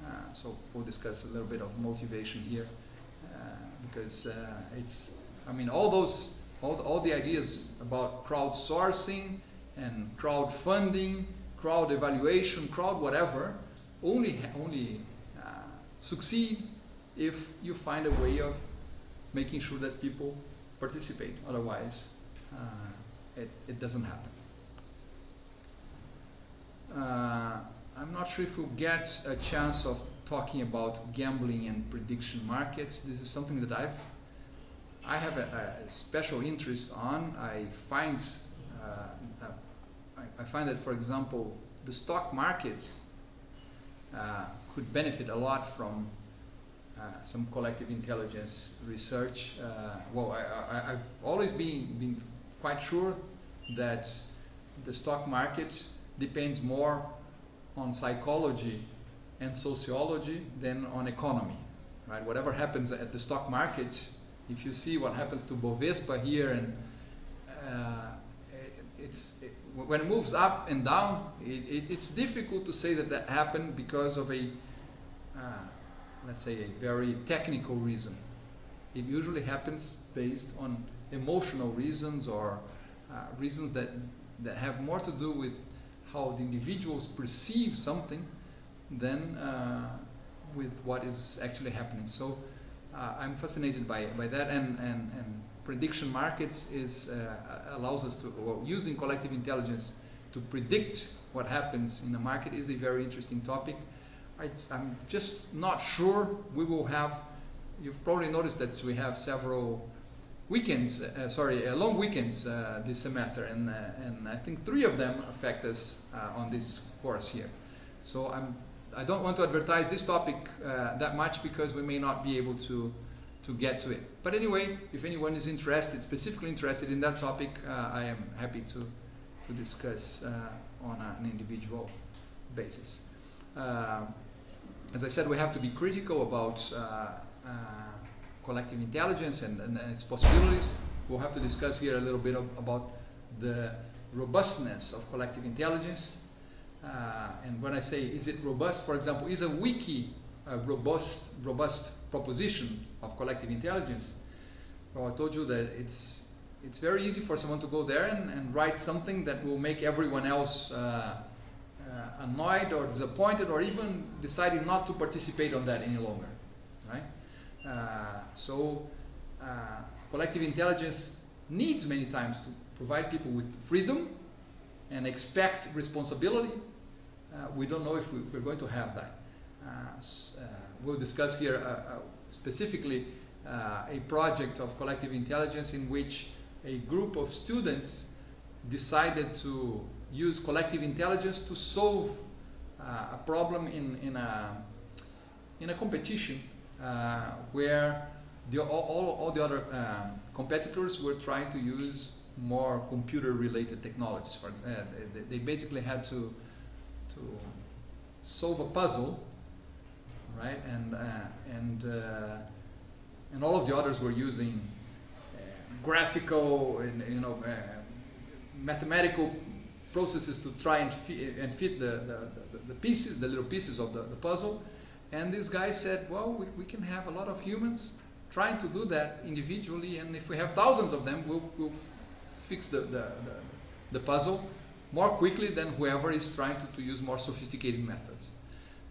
Uh, so we'll discuss a little bit of motivation here uh, because uh, it's, I mean, all those all the, all the ideas about crowdsourcing and crowdfunding, crowd evaluation, crowd whatever, only only uh, succeed if you find a way of making sure that people participate. Otherwise, uh, it, it doesn't happen. Uh, I'm not sure if we'll get a chance of talking about gambling and prediction markets. This is something that I've I have a, a special interest on. I find uh, I, I, find that, for example, the stock market uh, could benefit a lot from uh, some collective intelligence research. Uh, well, I, have always been been quite sure that the stock market depends more on psychology and sociology than on economy. Right? Whatever happens at the stock market if you see what happens to Bovespa here, and uh, it's it, when it moves up and down, it, it, it's difficult to say that that happened because of a uh, let's say a very technical reason. It usually happens based on emotional reasons or uh, reasons that that have more to do with how the individuals perceive something than uh, with what is actually happening. So I'm fascinated by, by that and, and, and prediction markets is uh, allows us to well, using collective intelligence to predict what happens in the market is a very interesting topic. I, am just not sure we will have. You've probably noticed that we have several weekends, uh, sorry, uh, long weekends uh, this semester, and uh, and I think three of them affect us on this course here. So I'm I don't want to advertise this topic uh, that much because we may not be able to to get to it. But anyway, if anyone is interested, specifically interested in that topic, uh, I am happy to to discuss uh, on an individual basis. Uh, as I said, we have to be critical about uh, collective intelligence and, and, and, its possibilities. We'll have to discuss here a little bit of, about the robustness of collective intelligence and when I say is it robust, for example, is a wiki a robust, robust proposition of collective intelligence? Well, I told you that it's it's very easy for someone to go there and, and write something that will make everyone else uh, uh, annoyed or disappointed or even deciding not to participate on that any longer, right? Uh, so uh, collective intelligence needs many times to provide people with freedom and expect responsibility uh, we don't know if, we, are going to have that. Uh, uh, we'll discuss here specifically a project of collective intelligence in which a group of students decided to use collective intelligence to solve uh, a problem in, in, a, in a competition uh, where the, all, all the other um, competitors were trying to use more computer related technologies. For example, they, they basically had to to solve a puzzle, right? And uh, and uh, and all of the others were using uh, graphical and you know uh, mathematical processes to try and, fi and fit the, the, the, the, pieces, the little pieces of the, the puzzle. And this guy said, well, we, we can have a lot of humans trying to do that individually, and if we have thousands of them, we'll, we'll fix the, the, the, the, puzzle more quickly than whoever is trying to, to use more sophisticated methods.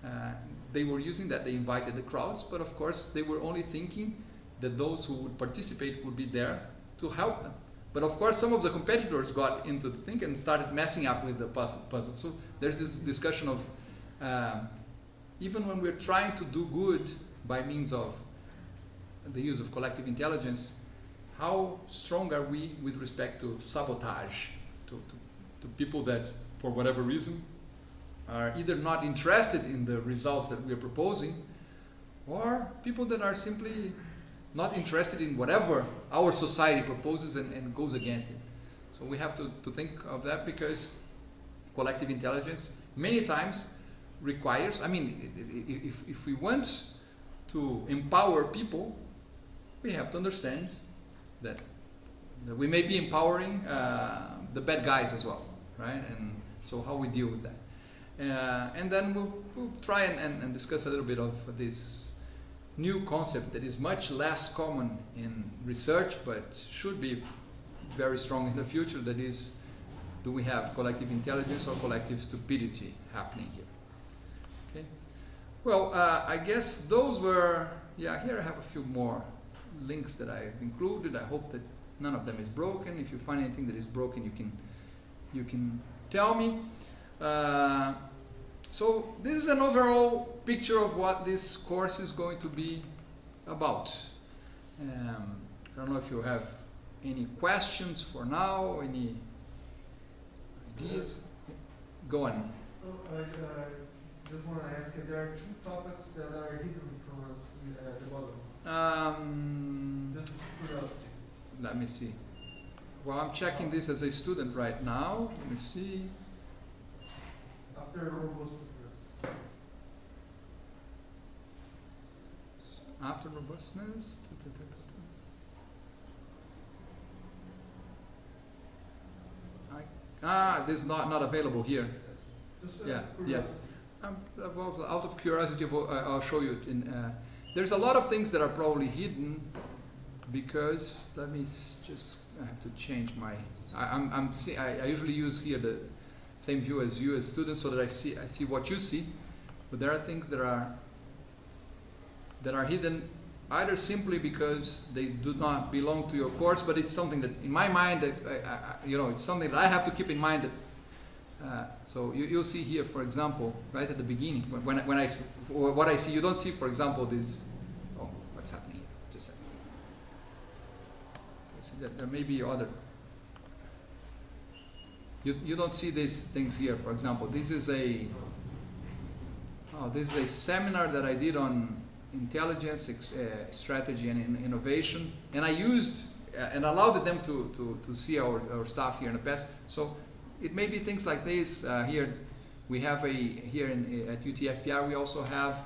Uh, they were using that, they invited the crowds, but of course they were only thinking that those who would participate would be there to help them. But of course, some of the competitors got into the thing and started messing up with the puzzle. So there's this discussion of uh, even when we're trying to do good by means of the use of collective intelligence, how strong are we with respect to sabotage, to, to, to people that, for whatever reason, are either not interested in the results that we're proposing, or people that are simply not interested in whatever our society proposes and, and goes against it. So we have to, to think of that because collective intelligence many times requires, I mean, if, if we want to empower people, we have to understand that, that we may be empowering uh, the bad guys as well, right? And so how we deal with that. Uh, and then we'll, we'll try and, and, and discuss a little bit of this new concept that is much less common in research but should be very strong in the future that is do we have collective intelligence or collective stupidity happening here okay well uh, I guess those were yeah here I have a few more links that I've included I hope that none of them is broken if you find anything that is broken you can you can tell me uh, so this is an overall picture of what this course is going to be about. Um, I don't know if you have any questions for now, any ideas? Go on. Oh, I uh, just want to ask you, there are two topics that are hidden from us uh, at the bottom. Um, just curiosity. Let me see. Well, I'm checking this as a student right now. Let me see after robustness. After robustness. I, ah, this is not, not available here. Yes. yeah, yeah. Um, well, out of curiosity, uh, I'll show you. In, uh, there's a lot of things that are probably hidden because let me just I have to change my. I, I'm, I'm I, I usually use here the same view as you as students so that I see I see what you see but there are things that are that are hidden either simply because they do not belong to your course but it's something that in my mind I, I, you know it's something that I have to keep in mind that uh, so you, will see here for example right at the beginning when, when I what I see you don't see for example this oh what's happening here just a second so you see that there may be other you, you don't see these things here, for example. This is a oh, this is a seminar that I did on intelligence, uh, strategy, and in innovation. And I used uh, and allowed them to, to, to see our, our stuff here in the past. So it may be things like this. Uh, here we have a, here in, at UTFPR, we also have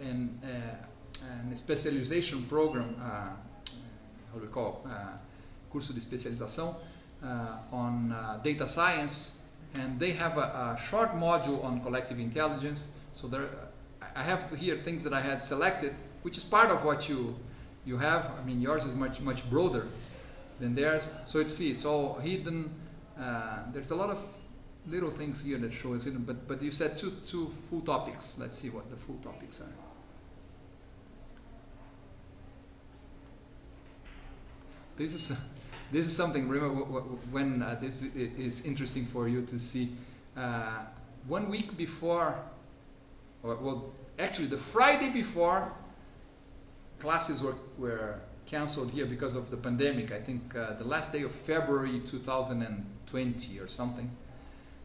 an, uh, an specialization program, uh, how do we call? Uh, curso de especialização, uh, on uh, data science, and they have a, a, short module on collective intelligence. So there, I have here things that I had selected, which is part of what you you have. I mean, yours is much much broader than theirs. So it's see, it's all hidden. Uh, there's a lot of little things here that show us hidden. But but you said two two full topics. Let's see what the full topics are. This is this is something, remember, when uh, this is interesting for you to see. Uh, one week before, or, well, actually, the Friday before, classes were, were canceled here because of the pandemic. I think uh, the last day of February 2020 or something.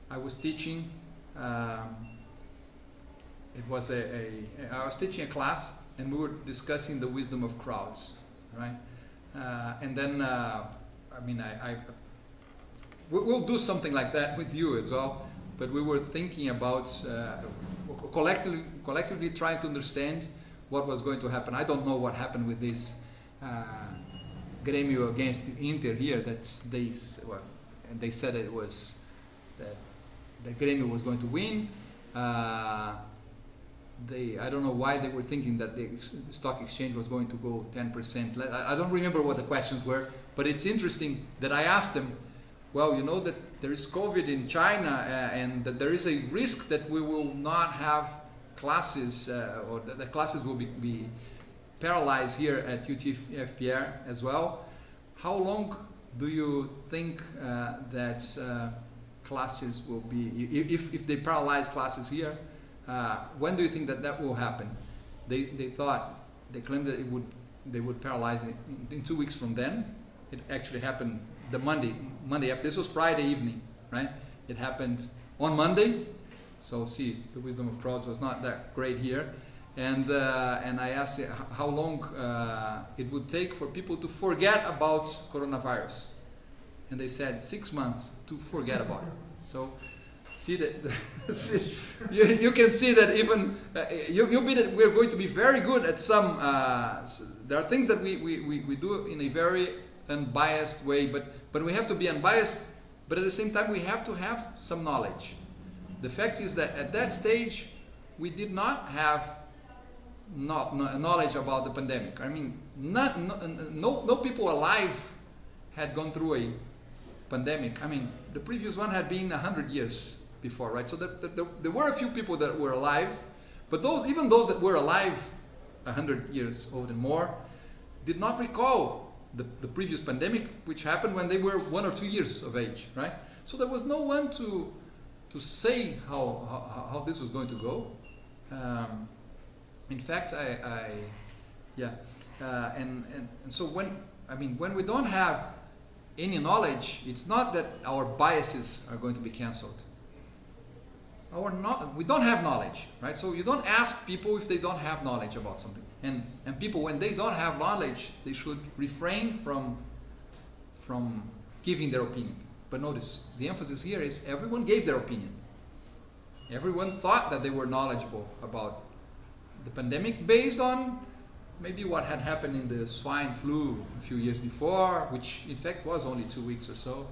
I was teaching. Um, it was a, a, I was teaching a class, and we were discussing the wisdom of crowds, right? Uh, and then uh, I mean, I, I we'll do something like that with you as well. But we were thinking about uh, collectively, collectively trying to understand what was going to happen. I don't know what happened with this uh, Grêmio against Inter here. That they well, and they said it was that the Grêmio was going to win. Uh, they I don't know why they were thinking that the, the stock exchange was going to go 10%. I, I don't remember what the questions were, but it's interesting that I asked them, well, you know that there is COVID in China uh, and that there is a risk that we will not have classes uh, or that the classes will be, be paralyzed here at UTFPR as well. How long do you think uh, that uh, classes will be, if, if they paralyze classes here, uh, when do you think that that will happen? They, they thought, they claimed that it would, they would paralyze it in, in two weeks from then. It actually happened the Monday, Monday after, this was Friday evening, right? It happened on Monday. So see, the wisdom of crowds was not that great here. And, uh, and I asked how long uh, it would take for people to forget about coronavirus. And they said six months to forget about it. So see that see, you, you can see that even uh, you, you mean that we're going to be very good at some uh, there are things that we, we, we, we do in a very unbiased way but but we have to be unbiased but at the same time we have to have some knowledge the fact is that at that stage we did not have not, knowledge about the pandemic i mean not, no, no, people alive had gone through a pandemic i mean the previous one had been 100 years before, right? So there, there, there, were a few people that were alive, but those, even those that were alive 100 years old and more, did not recall the, the previous pandemic, which happened when they were one or two years of age, right? So there was no one to, to say how, how, how this was going to go. Um, in fact, I, I yeah, uh, and, and, and so when, I mean, when we don't have any knowledge, it's not that our biases are going to be cancelled our not, we don't have knowledge, right? So you don't ask people if they don't have knowledge about something. And, and people, when they don't have knowledge, they should refrain from, from giving their opinion. But notice, the emphasis here is everyone gave their opinion. Everyone thought that they were knowledgeable about the pandemic based on maybe what had happened in the swine flu a few years before, which in fact was only two weeks or so.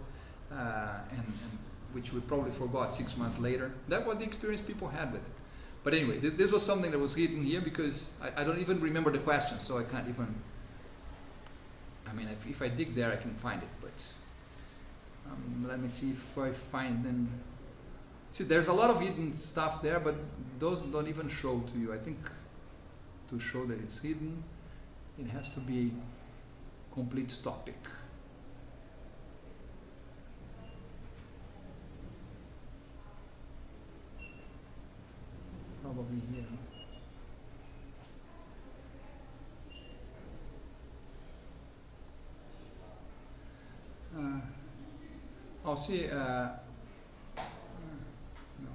Uh, and, and which we probably forgot six months later. That was the experience people had with it. But anyway, th this was something that was hidden here because I, I, don't even remember the question, so I can't even. I mean, if, if I dig there, I can find it. But um, let me see if I find them. See, there's a lot of hidden stuff there, but those don't even show to you. I think to show that it's hidden, it has to be complete topic. probably here. Uh, I'll see. Uh, uh, no.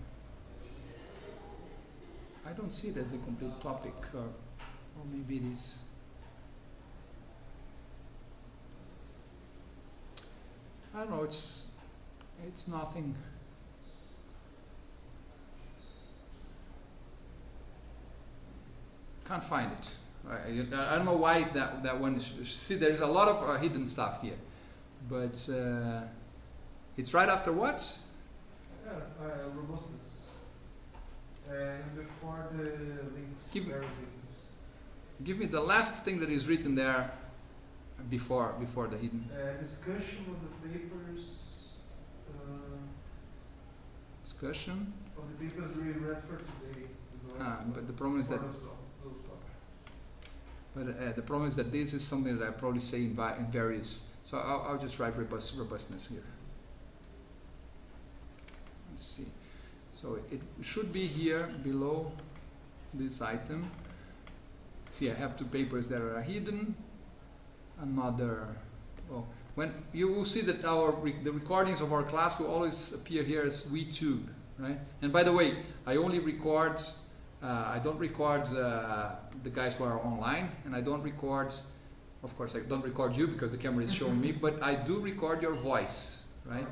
I don't see it as a complete topic, or, maybe it is. I don't know. It's it's nothing. Can't find it. I, I don't know why that, that one is. See, there's a lot of uh, hidden stuff here. But uh, it's right after what? Yeah, uh, robustness. And before the links, give, give me the last thing that is written there before before the hidden. Uh, discussion of the papers. Uh, discussion. Of the papers we read for today. Ah, but the problem is that. But uh, the problem is that this is something that I probably say in, in various. So I'll, I'll just write robust, robustness here. Let's see. So it should be here below this item. See, I have two papers that are hidden. Another, well, when you will see that our the recordings of our class will always appear here as WeTube, right? And by the way, I only record uh, I don't record uh, the guys who are online, and I don't record, of course, I don't record you because the camera is showing me, but I do record your voice, right?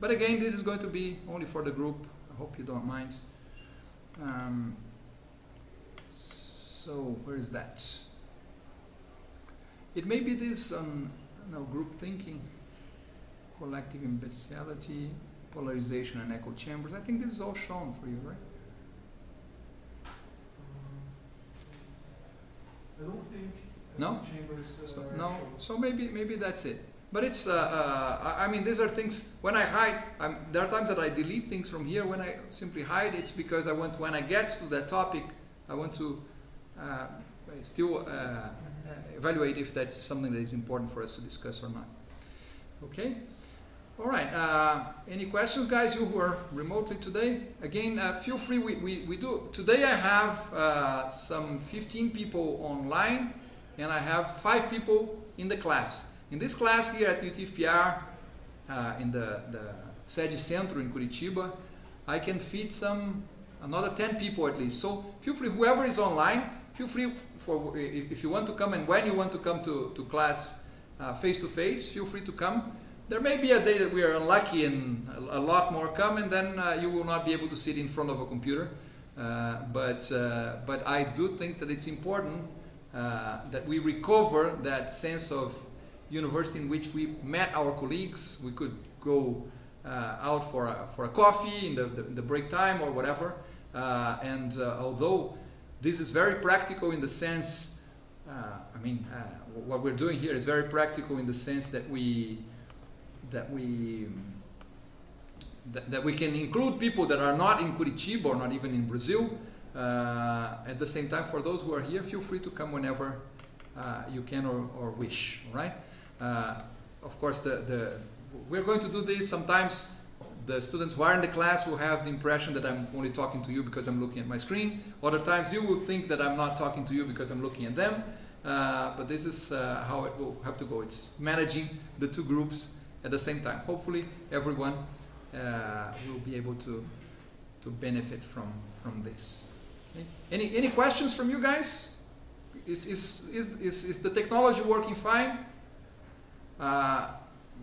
But again, this is going to be only for the group. I hope you don't mind. Um, so where is that? It may be this um, no, group thinking, collective imbecility, polarization and echo chambers. I think this is all shown for you, right? I don't think no? chambers. Uh, so, no, so maybe maybe that's it. But it's, uh, uh, I mean, these are things, when I hide, I'm, there are times that I delete things from here. When I simply hide, it's because I want, when I get to that topic, I want to still uh, evaluate if that's something that is important for us to discuss or not. Okay? All right. Uh, any questions, guys? You who are remotely today? Again, uh, feel free. We, we, we do. Today I have uh, some 15 people online, and I have five people in the class. In this class here at UTFPR, uh, in the, the Sede Centro in Curitiba, I can feed some another 10 people at least. So feel free, whoever is online, feel free for if you want to come and when you want to come to, to class face to face, feel free to come. There may be a day that we are unlucky and a, lot more come, and then uh, you will not be able to sit in front of a computer. Uh, but uh, but I do think that it's important uh, that we recover that sense of university in which we met our colleagues. We could go uh, out for a, for a coffee in the, the, the break time or whatever. And although this is very practical in the sense, uh, I mean, uh, what we're doing here is very practical in the sense that we that we that, that we can include people that are not in Curitiba or not even in Brazil. Uh, at the same time, for those who are here, feel free to come whenever you can or, or wish. Right? Uh, of course, the, the, we're going to do this. Sometimes the students who are in the class will have the impression that I'm only talking to you because I'm looking at my screen. Other times you will think that I'm not talking to you because I'm looking at them. Uh, but this is uh, how it will have to go. It's managing the two groups at the same time. Hopefully everyone uh, will be able to, to benefit from, from this. Okay. Any, any questions from you guys? Is, is, is, is, is the technology working fine?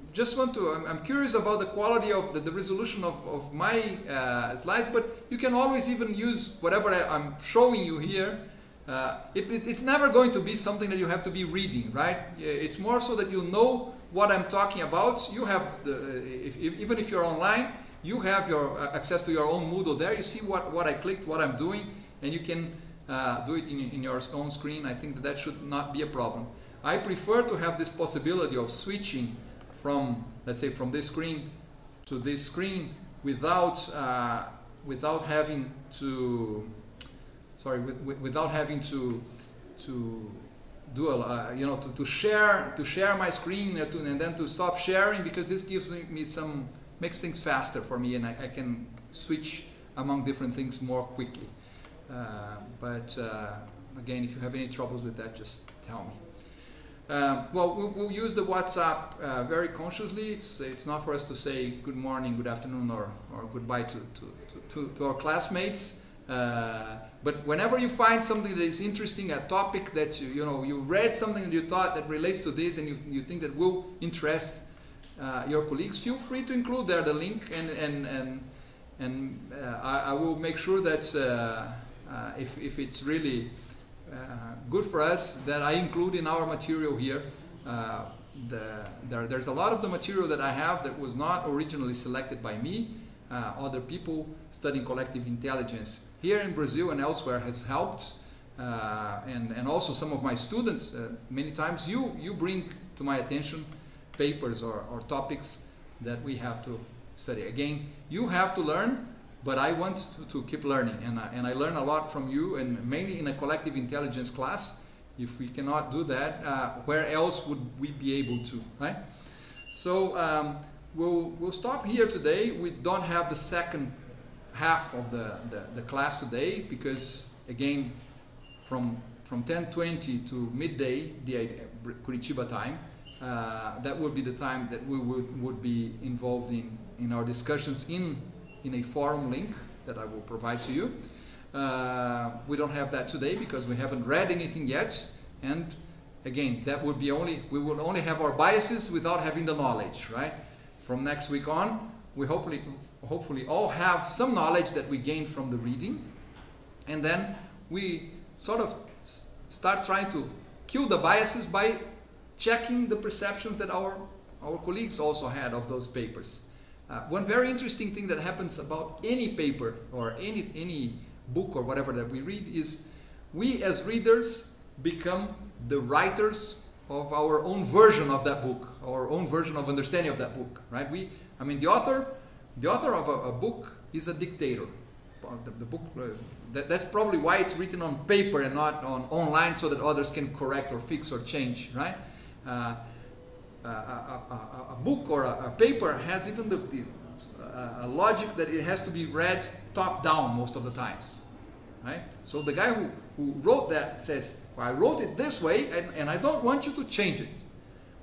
Uh, just want to, I'm, I'm, curious about the quality of the, the resolution of, of my uh, slides, but you can always even use whatever I, am showing you here. Uh, it, it, it's never going to be something that you have to be reading, right? It's more so that you know what I'm talking about. You have, the, if, if, even if you're online, you have your uh, access to your own Moodle there. You see what, what I clicked, what I'm doing, and you can uh, do it in, in your own screen. I think that, that should not be a problem. I prefer to have this possibility of switching from, let's say, from this screen to this screen without, uh, without having to, sorry, with, with, without having to, to do a, uh, you know, to, to share, to share my screen uh, to, and then to stop sharing because this gives me some, makes things faster for me and I, I can switch among different things more quickly. Uh, but uh, again, if you have any troubles with that, just tell me. Um, well, well, we'll use the WhatsApp uh, very consciously. It's, it's not for us to say good morning, good afternoon, or, or goodbye to, to, to, to our classmates. Uh, but whenever you find something that is interesting, a topic that you, you know you read something that you thought that relates to this, and you, you think that will interest uh, your colleagues, feel free to include there the link, and and and and uh, I, I, will make sure that uh, uh, if if it's really good for us that I include in our material here. Uh, the, there, there's a lot of the material that I have that was not originally selected by me. Uh, other people studying collective intelligence here in Brazil and elsewhere has helped. Uh, and, and also some of my students, uh, many times you, you bring to my attention papers or, or topics that we have to study. Again, you have to learn but I want to, to keep learning and I, and I learn a lot from you and mainly in a collective intelligence class if we cannot do that uh, where else would we be able to right? So um, we'll, we'll stop here today. We don't have the second half of the, the, the class today because again from from 10.20 to midday the Curitiba time uh, that would be the time that we would, would be involved in, in our discussions in in a forum link that I will provide to you. Uh, we don't have that today because we haven't read anything yet. And again, that would be only, we would only have our biases without having the knowledge, right? From next week on, we hopefully, hopefully all have some knowledge that we gain from the reading. And then we sort of start trying to kill the biases by checking the perceptions that our, our colleagues also had of those papers. Uh, one very interesting thing that happens about any paper or any, any book or whatever that we read is we as readers become the writers of our own version of that book, our own version of understanding of that book, right? We, I mean, the author, the author of a, a book is a dictator. The, the book, uh, that, that's probably why it's written on paper and not on online, so that others can correct or fix or change, right? Uh, a, a, book or a, paper has even the, the a logic that it has to be read top down most of the times, right? So the guy who, who wrote that says, well, I wrote it this way and, and I don't want you to change it.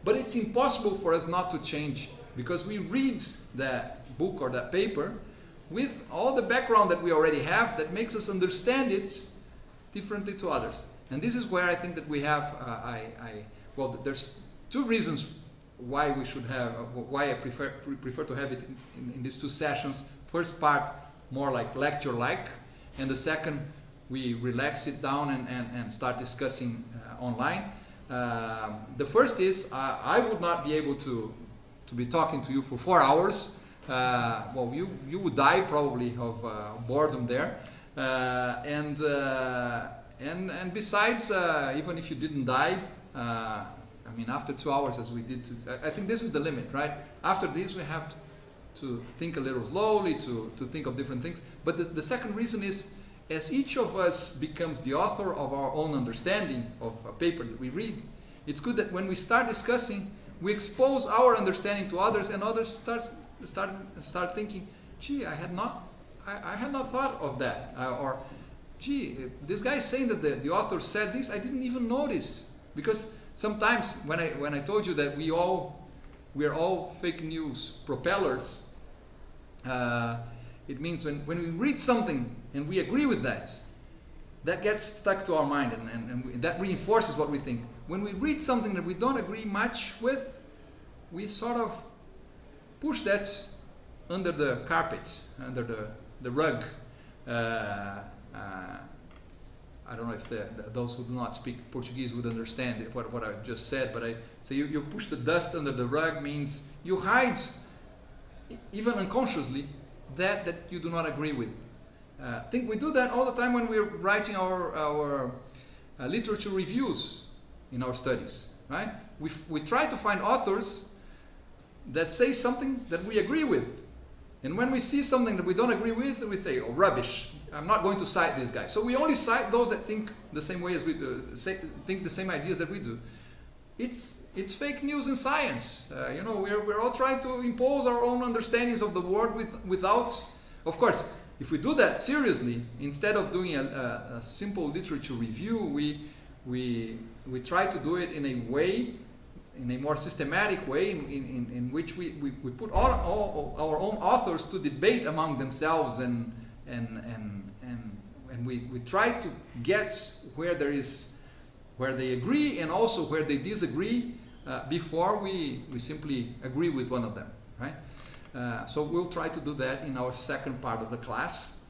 But it's impossible for us not to change because we read that book or that paper with all the background that we already have that makes us understand it differently to others. And this is where I think that we have, uh, I, I, well, there's two reasons why we should have, uh, why I prefer, prefer to have it in, in, these two sessions. First part, more like lecture-like, and the second, we relax it down and, and, and start discussing uh, online. Uh, the first is uh, I would not be able to, to be talking to you for four hours. Uh, well, you, you would die probably of uh, boredom there. And, and, and besides, even if you didn't die, I mean, after two hours, as we did, to, I think this is the limit, right? After this, we have to, to think a little slowly, to, to think of different things. But the, the second reason is, as each of us becomes the author of our own understanding of a paper that we read, it's good that when we start discussing, we expose our understanding to others, and others start start start thinking, "Gee, I had not, I, I had not thought of that," uh, or, "Gee, this guy is saying that the, the author said this, I didn't even notice," because sometimes when I when I told you that we all we're all fake news propellers, uh, it means when, when we read something and we agree with that, that gets stuck to our mind and, and, and that reinforces what we think. When we read something that we don't agree much with, we sort of push that under the carpet, under the, the rug. Uh, uh, I don't know if the, the, those who do not speak Portuguese would understand what, what I just said, but I say you, you push the dust under the rug means you hide, even unconsciously, that that you do not agree with. Uh, I think we do that all the time when we're writing our, our uh, literature reviews in our studies, right? We, we try to find authors that say something that we agree with. And when we see something that we don't agree with, we say, oh, rubbish. I'm not going to cite these guys. So we only cite those that think the same way as we do, say, think the same ideas that we do. It's, it's fake news in science. Uh, you know, we're, we're all trying to impose our own understandings of the world with, without, of course, if we do that seriously, instead of doing a, a, a simple literature review, we, we, we try to do it in a way in a more systematic way in, in, in which we, we, we put all, all, our own authors to debate among themselves and, and, and, and, we, we try to get where there is where they agree and also where they disagree uh, before we, we simply agree with one of them right? Uh, so we'll try to do that in our second part of the class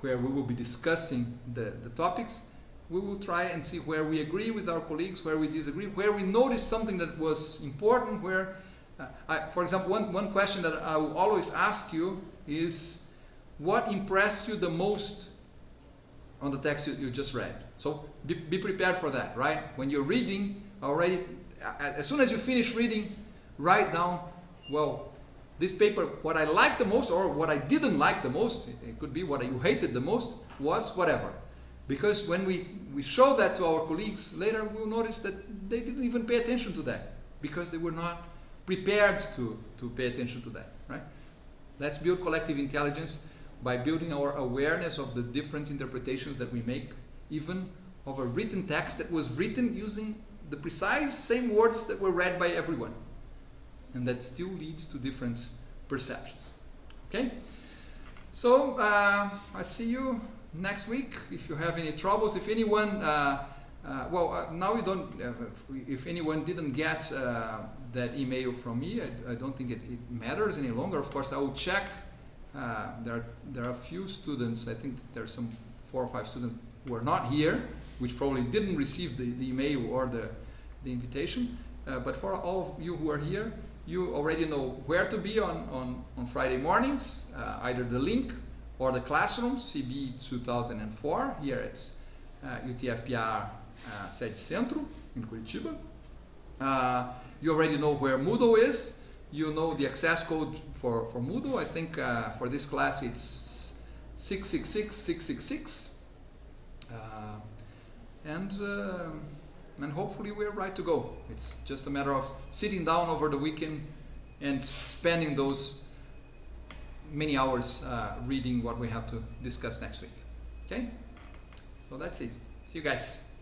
where we will be discussing the, the topics. We will try and see where we agree with our colleagues where we disagree where we notice something that was important where uh, I, for example one, one question that i will always ask you is what impressed you the most on the text you, you just read. So be, be, prepared for that, right? When you're reading already, as soon as you finish reading, write down, well, this paper, what I liked the most or what I didn't like the most, it could be what you hated the most, was whatever. Because when we, we show that to our colleagues later, we'll notice that they didn't even pay attention to that because they were not prepared to, to pay attention to that, right? Let's build collective intelligence by building our awareness of the different interpretations that we make, even of a written text that was written using the precise same words that were read by everyone. And that still leads to different perceptions. Okay? So, uh, I see you next week. If you have any troubles, if anyone, uh, uh, well, uh, now you don't, uh, if anyone didn't get uh, that email from me, I, I don't think it, it matters any longer. Of course, I will check uh, there, are, there are a few students, I think there are some four or five students who are not here, which probably didn't receive the, the email or the, the invitation. Uh, but for all of you who are here, you already know where to be on, on, on Friday mornings, uh, either the link or the classroom, CB 2004, here at uh, UTFPR uh, sede centro, in Curitiba. Uh, you already know where Moodle is. You know the access code for, for Moodle. I think uh, for this class it's 666666. Uh, and, uh, and hopefully we're right to go. It's just a matter of sitting down over the weekend and spending those many hours uh, reading what we have to discuss next week. Okay? So that's it. See you guys.